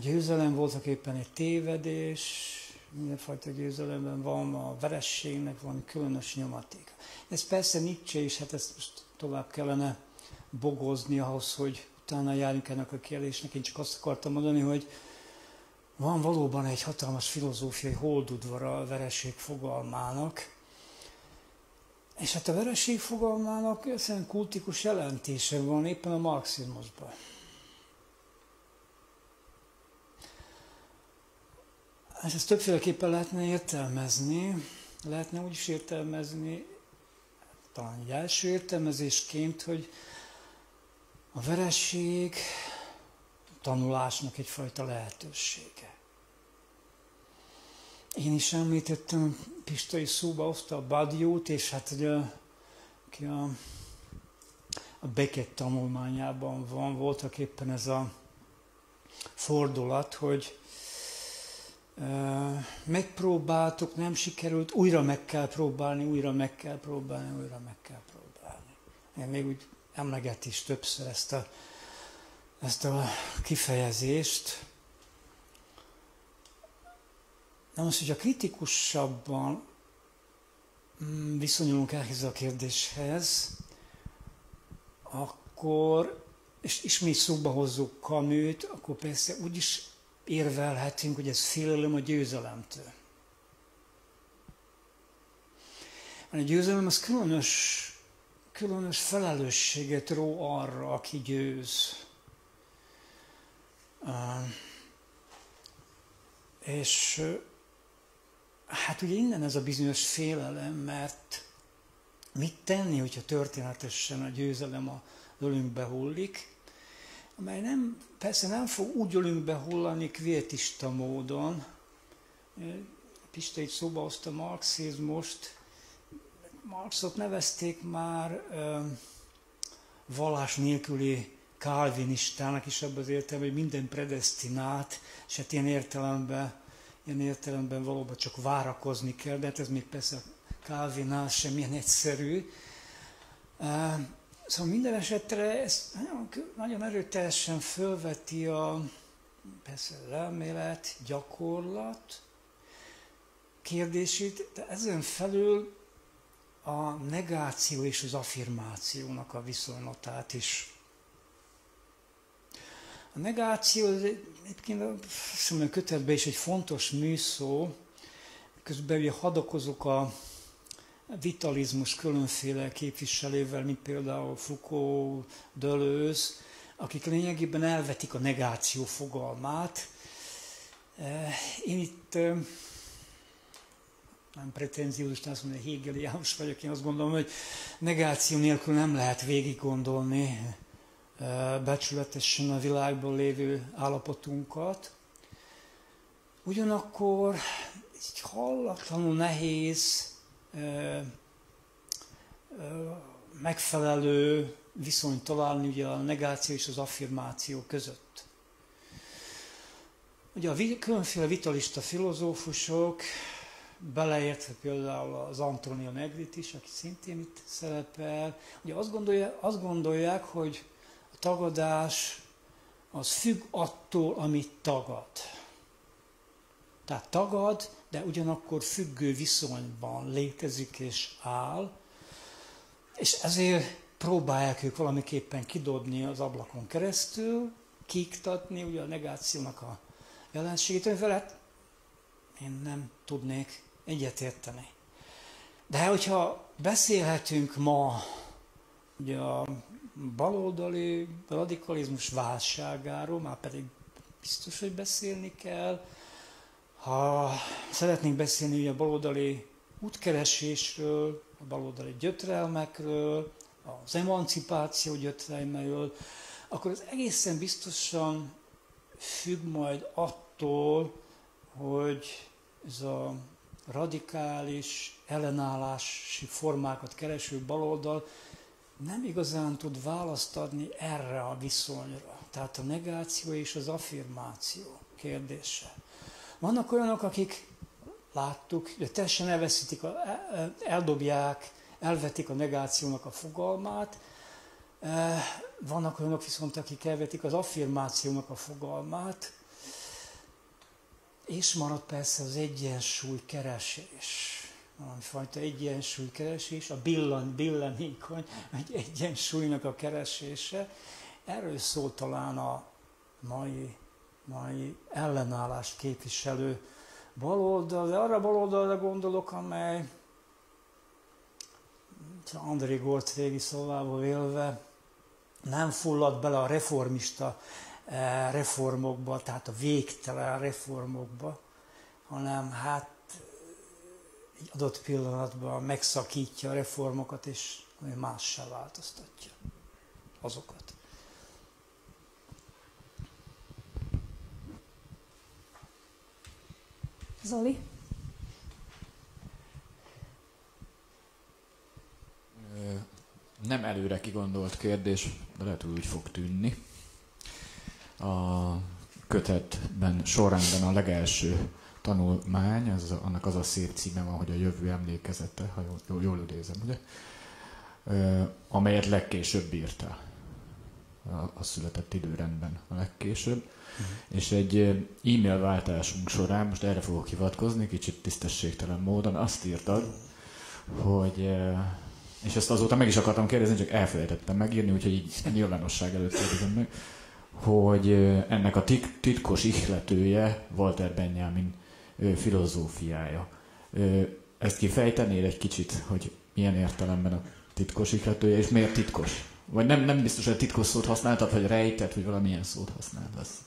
Speaker 2: győzelem voltak éppen egy tévedés, mindenfajta győzelemben van, a verességnek van különös nyomaték. Ez persze Nietzsche is, hát ezt most tovább kellene bogozni ahhoz, hogy utána járjunk ennek a kérdésnek. Én csak azt akartam mondani, hogy van valóban egy hatalmas filozófiai holdudvara a vereség fogalmának, és hát a vereség fogalmának egyszerűen kultikus jelentése van éppen a marxizmusban. És ezt többféleképpen lehetne értelmezni, lehetne úgy is értelmezni, talán egy első értelmezésként, hogy a veresség tanulásnak egyfajta lehetősége. Én is említettem, Pistai szóba hozta a Badiót, és hát ugye aki a, a Beckett tanulmányában van, voltak éppen ez a fordulat, hogy megpróbáltuk, nem sikerült, újra meg kell próbálni, újra meg kell próbálni, újra meg kell próbálni. Én még úgy emleget is többször ezt a, ezt a kifejezést. Na most, hogyha kritikusabban mm, viszonyulunk ehhez a kérdéshez, akkor, és ismét szóba hozzuk Kamőt, akkor persze úgyis érvelhetünk, hogy ez félelem a győzelemtől. A győzelem az különös, különös felelősséget ró arra, aki győz. És hát ugye innen ez a bizonyos félelem, mert mit tenni, hogyha történetesen a győzelem a ölünkbe hullik, amely nem, persze nem fog úgy ölünkbe hullani kvietista módon. Pista egy szóba hozta marxizmust. Marxot nevezték már ö, vallás nélküli kálvinistának is abban az értelemben, hogy minden predestinát, és hát ilyen értelemben, ilyen értelemben valóban csak várakozni kell, de hát ez még persze Calvinnál semmilyen egyszerű. Szóval minden esetre ez nagyon, nagyon erőteljesen fölveti a persze elmélet, gyakorlat kérdését, de ezen felül a negáció és az affirmációnak a viszonylatát is. A negáció egyébként a kötetben is egy fontos műszó, közben ugye hadakozok a vitalizmus különféle képviselővel, mint például Foucault, Deleuze, akik lényegében elvetik a negáció fogalmát. Eh, én itt eh, nem pretenziózus, azt mondja, Hegeli János vagyok, én azt gondolom, hogy negáció nélkül nem lehet végig gondolni eh, becsületesen a világban lévő állapotunkat. Ugyanakkor így hallatlanul nehéz megfelelő viszonyt találni ugye a negáció és az affirmáció között. Ugye a különféle vitalista filozófusok, beleértve például az Antonio Negrit is, aki szintén itt szerepel, ugye azt gondolják, azt gondolják hogy a tagadás az függ attól, amit tagad. Tehát tagad, de ugyanakkor függő viszonyban létezik és áll, és ezért próbálják ők valamiképpen kidobni az ablakon keresztül, kiktatni ugye a negációnak a jelenségét, amivel hát én nem tudnék egyetérteni. De hogyha beszélhetünk ma ugye a baloldali radikalizmus válságáról, már pedig biztos, hogy beszélni kell. Ha szeretnénk beszélni ugye a baloldali útkeresésről, a baloldali gyötrelmekről, az emancipáció gyötrelmeiről, akkor az egészen biztosan függ majd attól, hogy ez a radikális ellenállási formákat kereső baloldal nem igazán tud választ adni erre a viszonyra. Tehát a negáció és az affirmáció kérdése. Vannak olyanok, akik láttuk, hogy teljesen elveszítik, a, eldobják, elvetik a negációnak a fogalmát, e, vannak olyanok viszont, akik elvetik az affirmációnak a fogalmát, és marad persze az egyensúly keresés. Valamifajta egyensúly keresés, a billan, billanékony egy egyensúlynak a keresése. Erről szól talán a mai, mai ellenállást képviselő baloldal, de arra baloldalra gondolok, amely André Golt régi szavával élve nem fullad bele a reformista eh, reformokba, tehát a végtelen reformokba, hanem hát egy adott pillanatban megszakítja a reformokat, és mássá változtatja azokat.
Speaker 1: Zoli?
Speaker 5: Nem előre kigondolt kérdés, de lehet, hogy úgy fog tűnni. A kötetben sorrendben a legelső tanulmány, az, annak az a szép címe van, hogy a jövő emlékezete, ha jól, jól idézem, ugye? amelyet legkésőbb írta a, a született időrendben a legkésőbb. Uh-huh. És egy e-mail váltásunk során, most erre fogok hivatkozni, kicsit tisztességtelen módon, azt írtad, hogy és ezt azóta meg is akartam kérdezni, csak elfelejtettem megírni, úgyhogy így nyilvánosság előtt kérdezem meg, hogy ennek a titkos ihletője Walter Benjamin filozófiája. Ezt kifejtenél egy kicsit, hogy milyen értelemben a titkos ihletője, és miért titkos? Vagy nem, nem biztos, hogy titkos szót használtad, vagy rejtett, vagy valamilyen szót használtasz?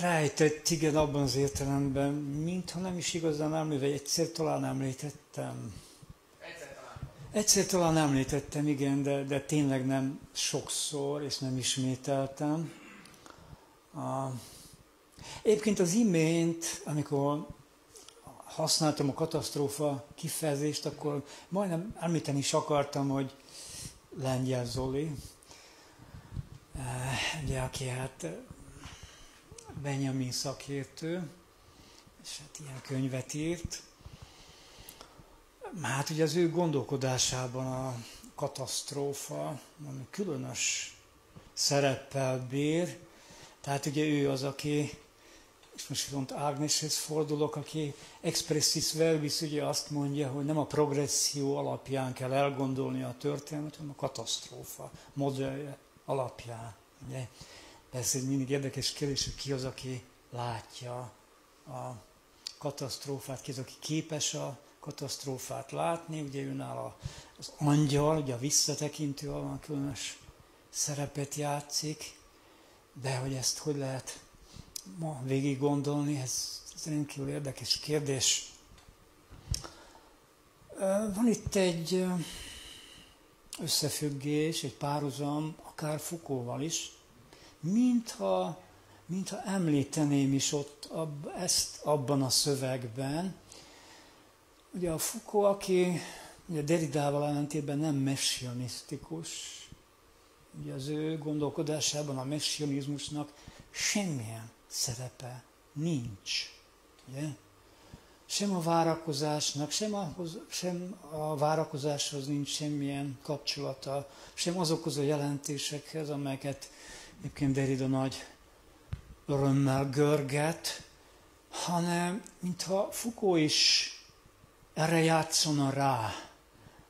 Speaker 2: Rejtett, igen, abban az értelemben, mintha nem is igazán említve, egyszer talán említettem. Egyszer talán. Egyszer talán említettem, igen, de, de tényleg nem sokszor, és nem ismételtem. A, egyébként az imént, amikor használtam a katasztrófa kifejezést, akkor majdnem említeni is akartam, hogy Lengyel Zoli, eh, ugye, aki hát Benjamin szakértő, és hát ilyen könyvet írt. Hát ugye az ő gondolkodásában a katasztrófa, ami különös szereppel bír, tehát ugye ő az, aki, és most viszont Ágneshez fordulok, aki expressis verbis ugye azt mondja, hogy nem a progresszió alapján kell elgondolni a történetet, hanem a katasztrófa modellje alapján. Ugye? Persze mindig érdekes kérdés, hogy ki az, aki látja a katasztrófát, ki az, aki képes a katasztrófát látni. Ugye önáll az angyal, ugye a visszatekintő alman különös szerepet játszik, de hogy ezt hogy lehet ma végig gondolni, ez, ez rendkívül érdekes kérdés. Van itt egy összefüggés, egy párhuzam, akár Fukóval is, mintha, mintha említeném is ott ab, ezt abban a szövegben. Ugye a Foucault, aki ugye Derridával ellentétben nem messianisztikus, ugye az ő gondolkodásában a messianizmusnak semmilyen szerepe nincs. Ugye? Sem a várakozásnak, sem, ahhoz, sem a várakozáshoz nincs semmilyen kapcsolata, sem azokhoz a jelentésekhez, amelyeket egyébként Derrida nagy örömmel görget, hanem mintha Fukó is erre játszona rá,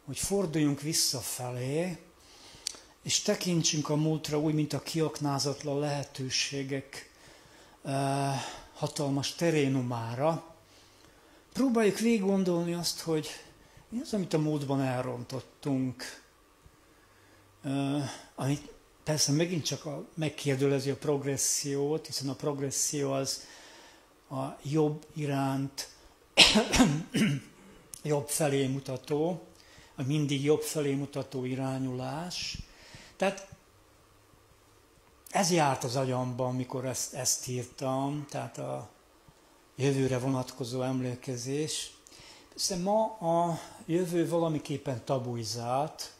Speaker 2: hogy forduljunk visszafelé, és tekintsünk a múltra úgy, mint a kiaknázatlan lehetőségek eh, hatalmas terénumára, próbáljuk végig gondolni azt, hogy mi az, amit a módban elrontottunk, amit persze megint csak a, megkérdőlezi a progressziót, hiszen a progresszió az a jobb iránt jobb felé mutató, a mindig jobb felé mutató irányulás. Tehát ez járt az agyamban, mikor ezt, ezt írtam, tehát a jövőre vonatkozó emlékezés. Persze ma a jövő valamiképpen tabuizált,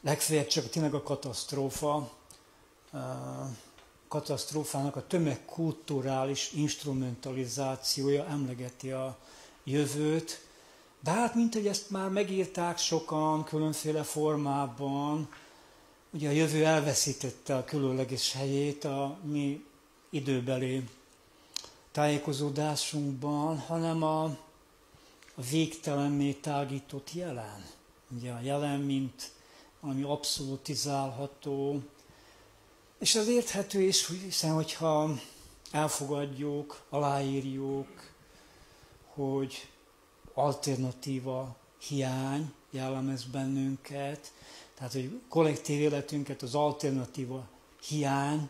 Speaker 2: legfeljebb csak tényleg a katasztrófa, katasztrófának a tömegkulturális instrumentalizációja emlegeti a jövőt, de hát, mint hogy ezt már megírták sokan különféle formában, ugye a jövő elveszítette a különleges helyét a mi időbeli tájékozódásunkban, hanem a, a végtelenné tágított jelen. Ugye a jelen, mint ami abszolutizálható, és az érthető is, hiszen hogyha elfogadjuk, aláírjuk, hogy alternatíva hiány jellemez bennünket, tehát hogy kollektív életünket az alternatíva hiány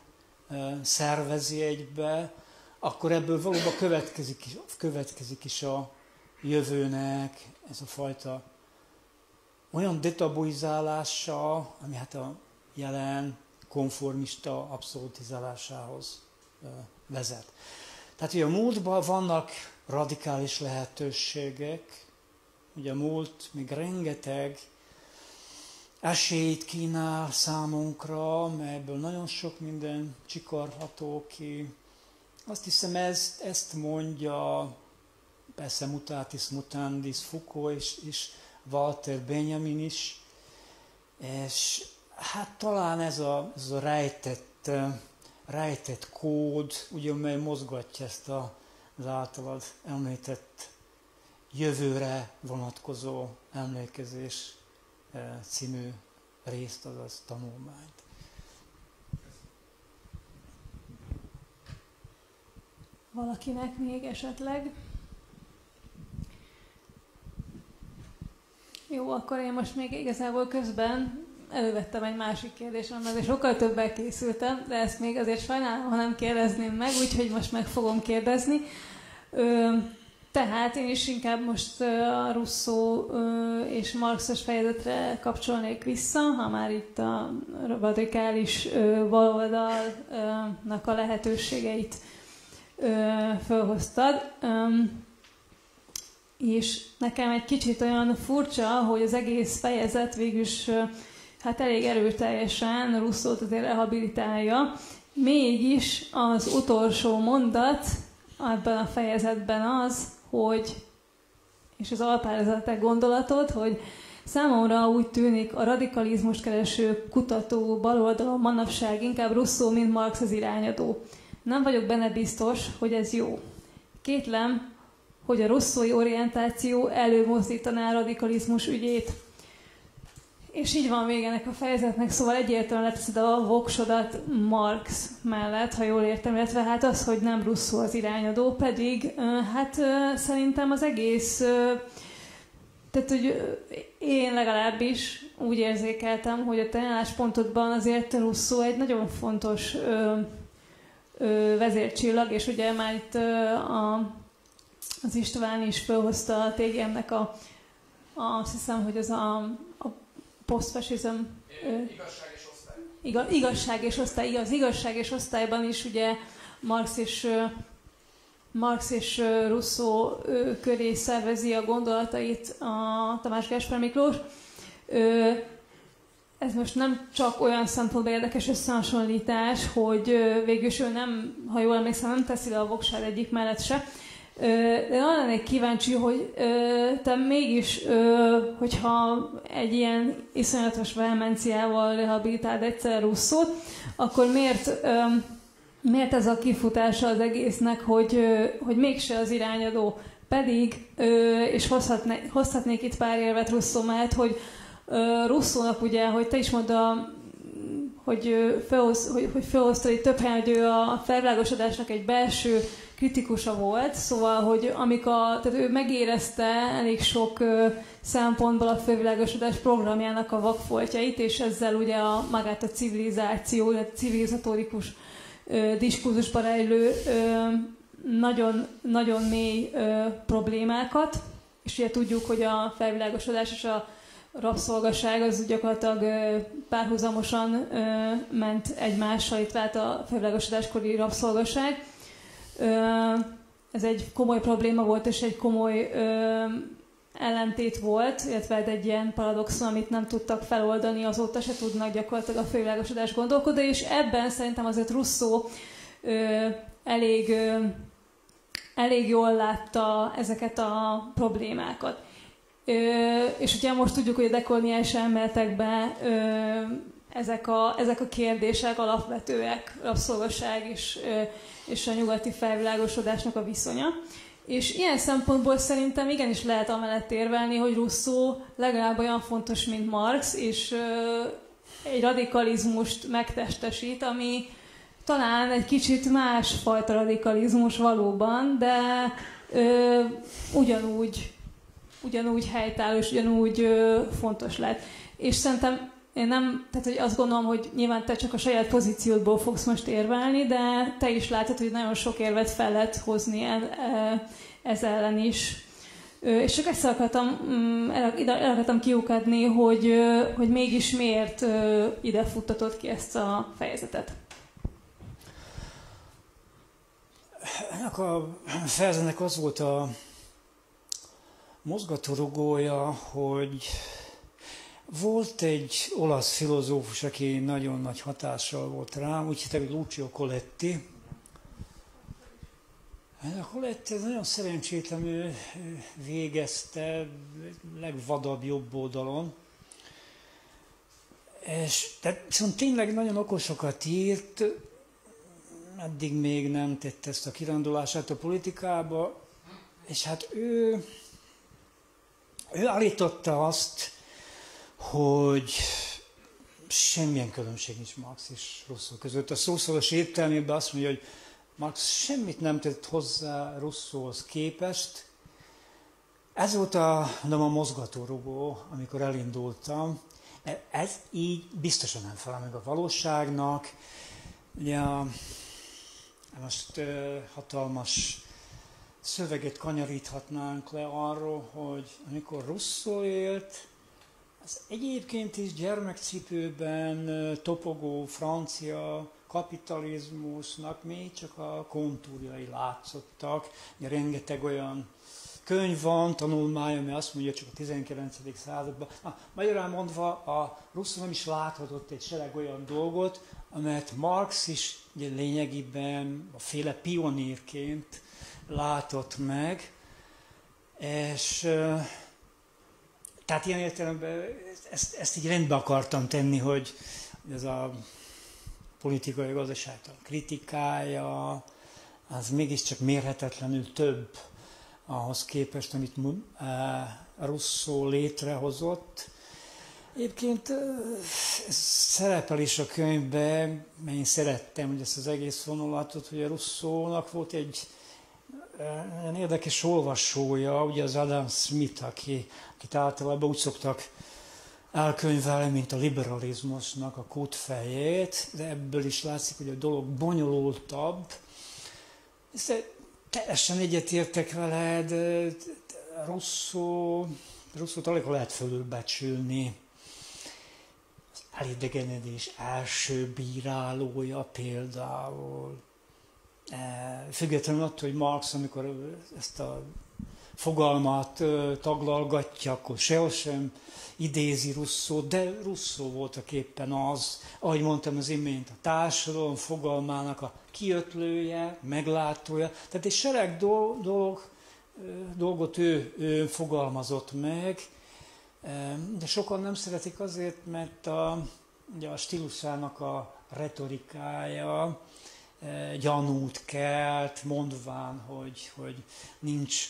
Speaker 2: szervezi egybe, akkor ebből valóban következik, következik is a jövőnek ez a fajta olyan detabuizálása, ami hát a jelen konformista abszolutizálásához vezet. Tehát, hogy a múltban vannak radikális lehetőségek, ugye a múlt még rengeteg esélyt kínál számunkra, ebből nagyon sok minden csikarható ki. Azt hiszem, ezt, ezt mondja persze mutatis mutandis Foucault és, és Walter Benjamin is, és hát talán ez a, ez a rejtett, rejtett kód, ugye, mely mozgatja ezt a, az általad említett jövőre vonatkozó emlékezés című részt, azaz tanulmányt.
Speaker 1: Valakinek még esetleg? Jó, akkor én most még igazából közben elővettem egy másik kérdést, mert sokkal többel készültem, de ezt még azért sajnálom, ha nem kérdezném meg, úgyhogy most meg fogom kérdezni. Ö, tehát én is inkább most a Russo és Marxos fejezetre kapcsolnék vissza, ha már itt a radikális baloldalnak a lehetőségeit felhoztad. És nekem egy kicsit olyan furcsa, hogy az egész fejezet végülis hát elég erőteljesen Russzót azért rehabilitálja, mégis az utolsó mondat ebben a fejezetben az, hogy, és az alpározat gondolatod, hogy Számomra úgy tűnik a radikalizmus kereső kutató baloldalon manapság inkább Russzó, mint Marx az irányadó. Nem vagyok benne biztos, hogy ez jó. Kétlem, hogy a rosszói orientáció előmozdítaná a radikalizmus ügyét. És így van vége ennek a fejezetnek, szóval egyértelműen leteszed a voksodat Marx mellett, ha jól értem, illetve hát az, hogy nem Russzó az irányadó, pedig hát szerintem az egész, tehát hogy én legalábbis úgy érzékeltem, hogy a te álláspontodban azért Russzó egy nagyon fontos vezércsillag, és ugye már itt a az István is felhozta a TGM-nek a, a, azt hiszem, hogy az a, posztfasizm...
Speaker 5: Igazság és osztály.
Speaker 1: Igaz, igazság és osztály, az igazság és osztályban is ugye Marx és Marx és Rousseau köré szervezi a gondolatait a Tamás Gáspár Miklós. Ez most nem csak olyan szempontból érdekes összehasonlítás, hogy végül ő nem, ha jól emlékszem, nem teszi le a voksár egyik mellett se, de arra lennék kíváncsi, hogy te mégis, hogyha egy ilyen iszonyatos vehemenciával rehabilitáld egyszer Russzót, akkor miért, miért ez a kifutása az egésznek, hogy, hogy mégse az irányadó? Pedig, és hozhatné, hozhatnék itt pár érvet Russzó mellett, hogy Russzónak ugye, hogy te is mondod, hogy, feloszt, hogy, hogy felosztani hogy több helyen, hogy ő a felvilágosodásnak egy belső kritikusa volt, szóval, hogy amikor, tehát ő megérezte elég sok szempontból a fővilágosodás programjának a vakfoltjait, és ezzel ugye a, magát a civilizáció, illetve civilizatórikus diskurzusban rejlő nagyon, nagyon mély ö, problémákat, és ugye tudjuk, hogy a felvilágosodás és a rabszolgaság az gyakorlatilag ö, párhuzamosan ö, ment egymással, itt vált a felvilágosodáskori rabszolgaság. Ez egy komoly probléma volt, és egy komoly ellentét volt, illetve egy ilyen paradoxon, amit nem tudtak feloldani, azóta se tudnak gyakorlatilag a fővilágosodás gondolkodni, és ebben szerintem azért Rousseau ö, elég ö, elég jól látta ezeket a problémákat. Ö, és ugye most tudjuk, hogy a dekolniás elméletekben ö, ezek, a, ezek a kérdések alapvetőek, rabszolgaság és, ö, és a nyugati felvilágosodásnak a viszonya. És ilyen szempontból szerintem igenis lehet amellett érvelni, hogy Rousseau legalább olyan fontos, mint Marx, és egy radikalizmust megtestesít, ami, talán egy kicsit más fajta radikalizmus valóban, de ö, ugyanúgy, ugyanúgy helytálló és ugyanúgy ö, fontos lett. És szerintem én nem, tehát hogy azt gondolom, hogy nyilván te csak a saját pozíciódból fogsz most érvelni, de te is látod, hogy nagyon sok érvet fel lehet hozni e, ez ellen is. És csak ezt akartam, mm, el, el akartam kiukadni, hogy, hogy mégis miért ide futtatott ki ezt a fejezetet.
Speaker 2: ennek a fejezetnek az volt a mozgatórugója, hogy volt egy olasz filozófus, aki nagyon nagy hatással volt rám, úgy hogy Lucio Coletti. A Coletti nagyon szerencsétlenül végezte legvadabb jobb oldalon. És tehát viszont tényleg nagyon okosokat írt, eddig még nem tette ezt a kirandulását a politikába, és hát ő, ő állította azt, hogy semmilyen különbség nincs Marx és Rousseau között. A szószoros értelmében azt mondja, hogy Marx semmit nem tett hozzá Rousseauhoz képest. Ez volt a, nem a mozgatórugó, amikor elindultam. Ez így biztosan nem felel meg a valóságnak. Ugye a most hatalmas szöveget kanyaríthatnánk le arról, hogy amikor Russzó élt, az egyébként is gyermekcipőben topogó francia kapitalizmusnak még csak a kontúrjai látszottak. Rengeteg olyan könyv van, tanulmány, ami azt mondja csak a 19. században. Na, magyarán mondva, a Russzó nem is láthatott egy sereg olyan dolgot, amelyet Marx is ugye lényegében a féle pionírként látott meg, és tehát ilyen értelemben ezt, ezt így rendbe akartam tenni, hogy ez a politikai gazdaságtan kritikája, az mégiscsak mérhetetlenül több ahhoz képest, amit Russo létrehozott, Egyébként ez szerepel is a könyvben, mert én szerettem hogy ezt az egész vonulatot, hogy a Russzónak volt egy nagyon érdekes olvasója, ugye az Adam Smith, aki, akit általában úgy szoktak elkönyvelni, mint a liberalizmusnak a kutfejét, de ebből is látszik, hogy a dolog bonyolultabb. Ezt teljesen egyetértek veled, Russzó, Russzót alig lehet fölülbecsülni elidegenedés első bírálója például. E, függetlenül attól, hogy Marx, amikor ezt a fogalmat taglalgatja, akkor sehol sem idézi Russzó, de Russzó voltak éppen az, ahogy mondtam az imént, a társadalom fogalmának a kiötlője, meglátója. Tehát egy sereg dolog, dolgot ő, ő fogalmazott meg, de sokan nem szeretik azért, mert a, ugye a stílusának a retorikája gyanút kelt, mondván, hogy, hogy nincs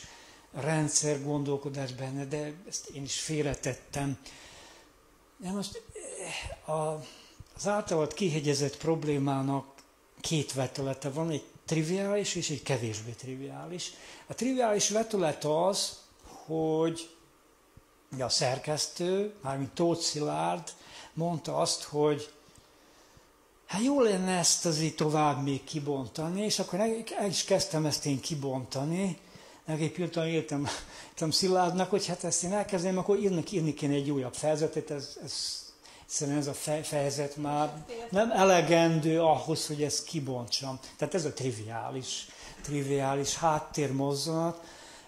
Speaker 2: rendszer gondolkodás benne, de ezt én is félretettem. De most a, az általad kihegyezett problémának két vetülete van, egy triviális és egy kevésbé triviális. A triviális vetület az, hogy a szerkesztő, mármint Tóth Szilárd mondta azt, hogy hát jó lenne ezt azért tovább még kibontani, és akkor el is kezdtem ezt én kibontani, meg egy pillanat értem, értem Szilárdnak, hogy hát ezt én elkezdem, akkor írni, írni kéne egy újabb fejezetet, ez, ez Egyszerűen ez a fejezet már nem elegendő ahhoz, hogy ezt kibontsam. Tehát ez a triviális, triviális háttérmozzanat.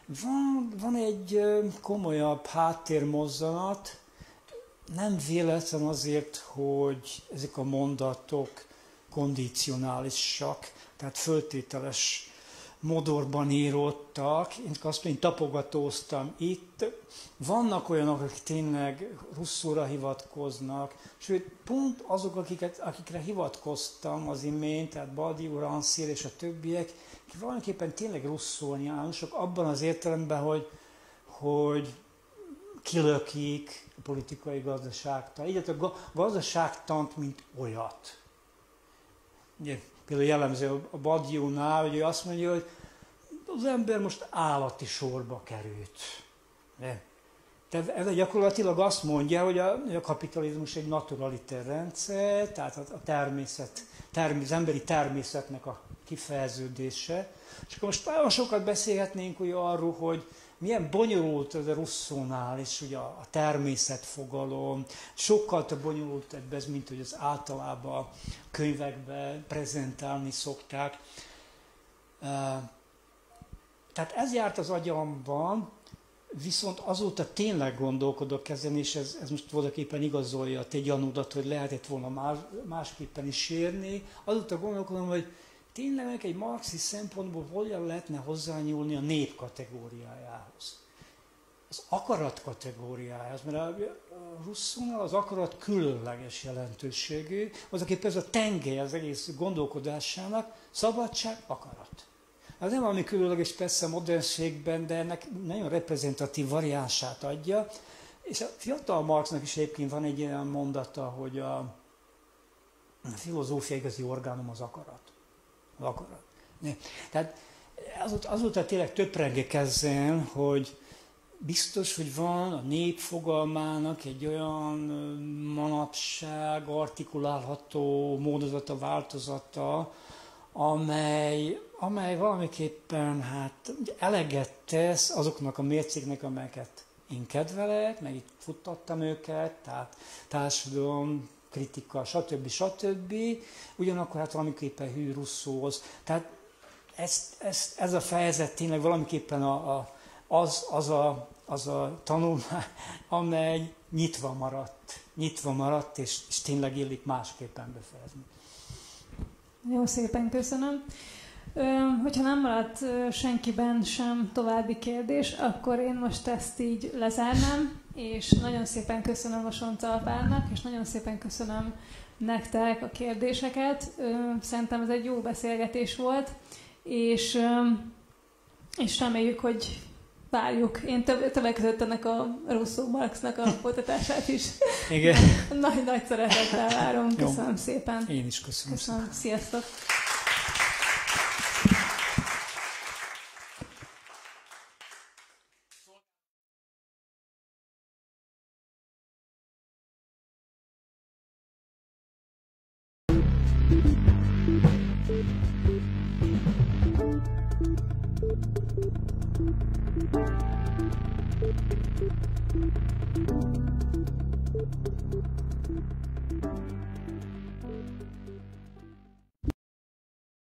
Speaker 2: Van, van egy komolyabb háttérmozzanat, nem véletlen azért, hogy ezek a mondatok kondicionálisak, tehát föltételes modorban írottak, én azt én tapogatóztam itt. Vannak olyanok, akik tényleg russzóra hivatkoznak, sőt, pont azok, akiket, akikre hivatkoztam az imént, tehát Baldi úr, Anszír és a többiek, akik valamiképpen tényleg russzóniánusok, abban az értelemben, hogy, hogy kilökik politikai gazdaságtan, illetve a gazdaságtant, mint olyat. Ugye, például jellemző a Badiónál, hogy ő azt mondja, hogy az ember most állati sorba került. De, de ez gyakorlatilag azt mondja, hogy a, a kapitalizmus egy naturaliter rendszer, tehát a, természet, termé, az emberi természetnek a kifejeződése. És akkor most nagyon sokat beszélhetnénk ugye arról, hogy milyen bonyolult ez a Russzónál is ugye a, a természetfogalom, sokkal több bonyolult ez, mint hogy az általában könyvekben prezentálni szokták. Tehát ez járt az agyamban, viszont azóta tényleg gondolkodok ezen, és ez, ez most voltaképpen igazolja a te gyanúdat, hogy lehetett volna más, másképpen is sérni. Azóta gondolkodom, hogy tényleg egy marxi szempontból hogyan lehetne hozzányúlni a nép kategóriájához. Az akarat kategóriájához, mert a, Russzónál az akarat különleges jelentőségű, az, aki ez a tengely az egész gondolkodásának, szabadság, akarat. Ez nem valami különleges persze modernségben, de ennek nagyon reprezentatív variánsát adja. És a fiatal Marxnak is egyébként van egy olyan mondata, hogy a, a filozófia igazi orgánum az akarat. Az akarat. Tehát azóta, azóta tényleg töprengek ezzel, hogy biztos, hogy van a nép fogalmának egy olyan manapság artikulálható módozata, változata, amely, amely valamiképpen hát eleget tesz azoknak a mércéknek, amelyeket én kedvelek, meg itt futtattam őket, tehát társadalom, kritika, stb. stb. Ugyanakkor hát valamiképpen hű Russzóhoz. Tehát ez, ez, ez a fejezet tényleg valamiképpen a, a, az, az, a, az a tanulmány, amely nyitva maradt, nyitva maradt, és, és tényleg illik másképpen befejezni.
Speaker 1: Jó szépen köszönöm. Hogyha nem maradt senkiben sem további kérdés, akkor én most ezt így lezárnám, és nagyon szépen köszönöm a Sontalpárnak, és nagyon szépen köszönöm nektek a kérdéseket. Szerintem ez egy jó beszélgetés volt, és, és reméljük, hogy várjuk. Én többek között ennek a Russo Marxnak a folytatását is.
Speaker 2: Igen.
Speaker 1: Nagy-nagy szeretettel várom. Köszönöm Jó. szépen.
Speaker 2: Én is köszönöm.
Speaker 1: Köszönöm. Szépen. Sziasztok.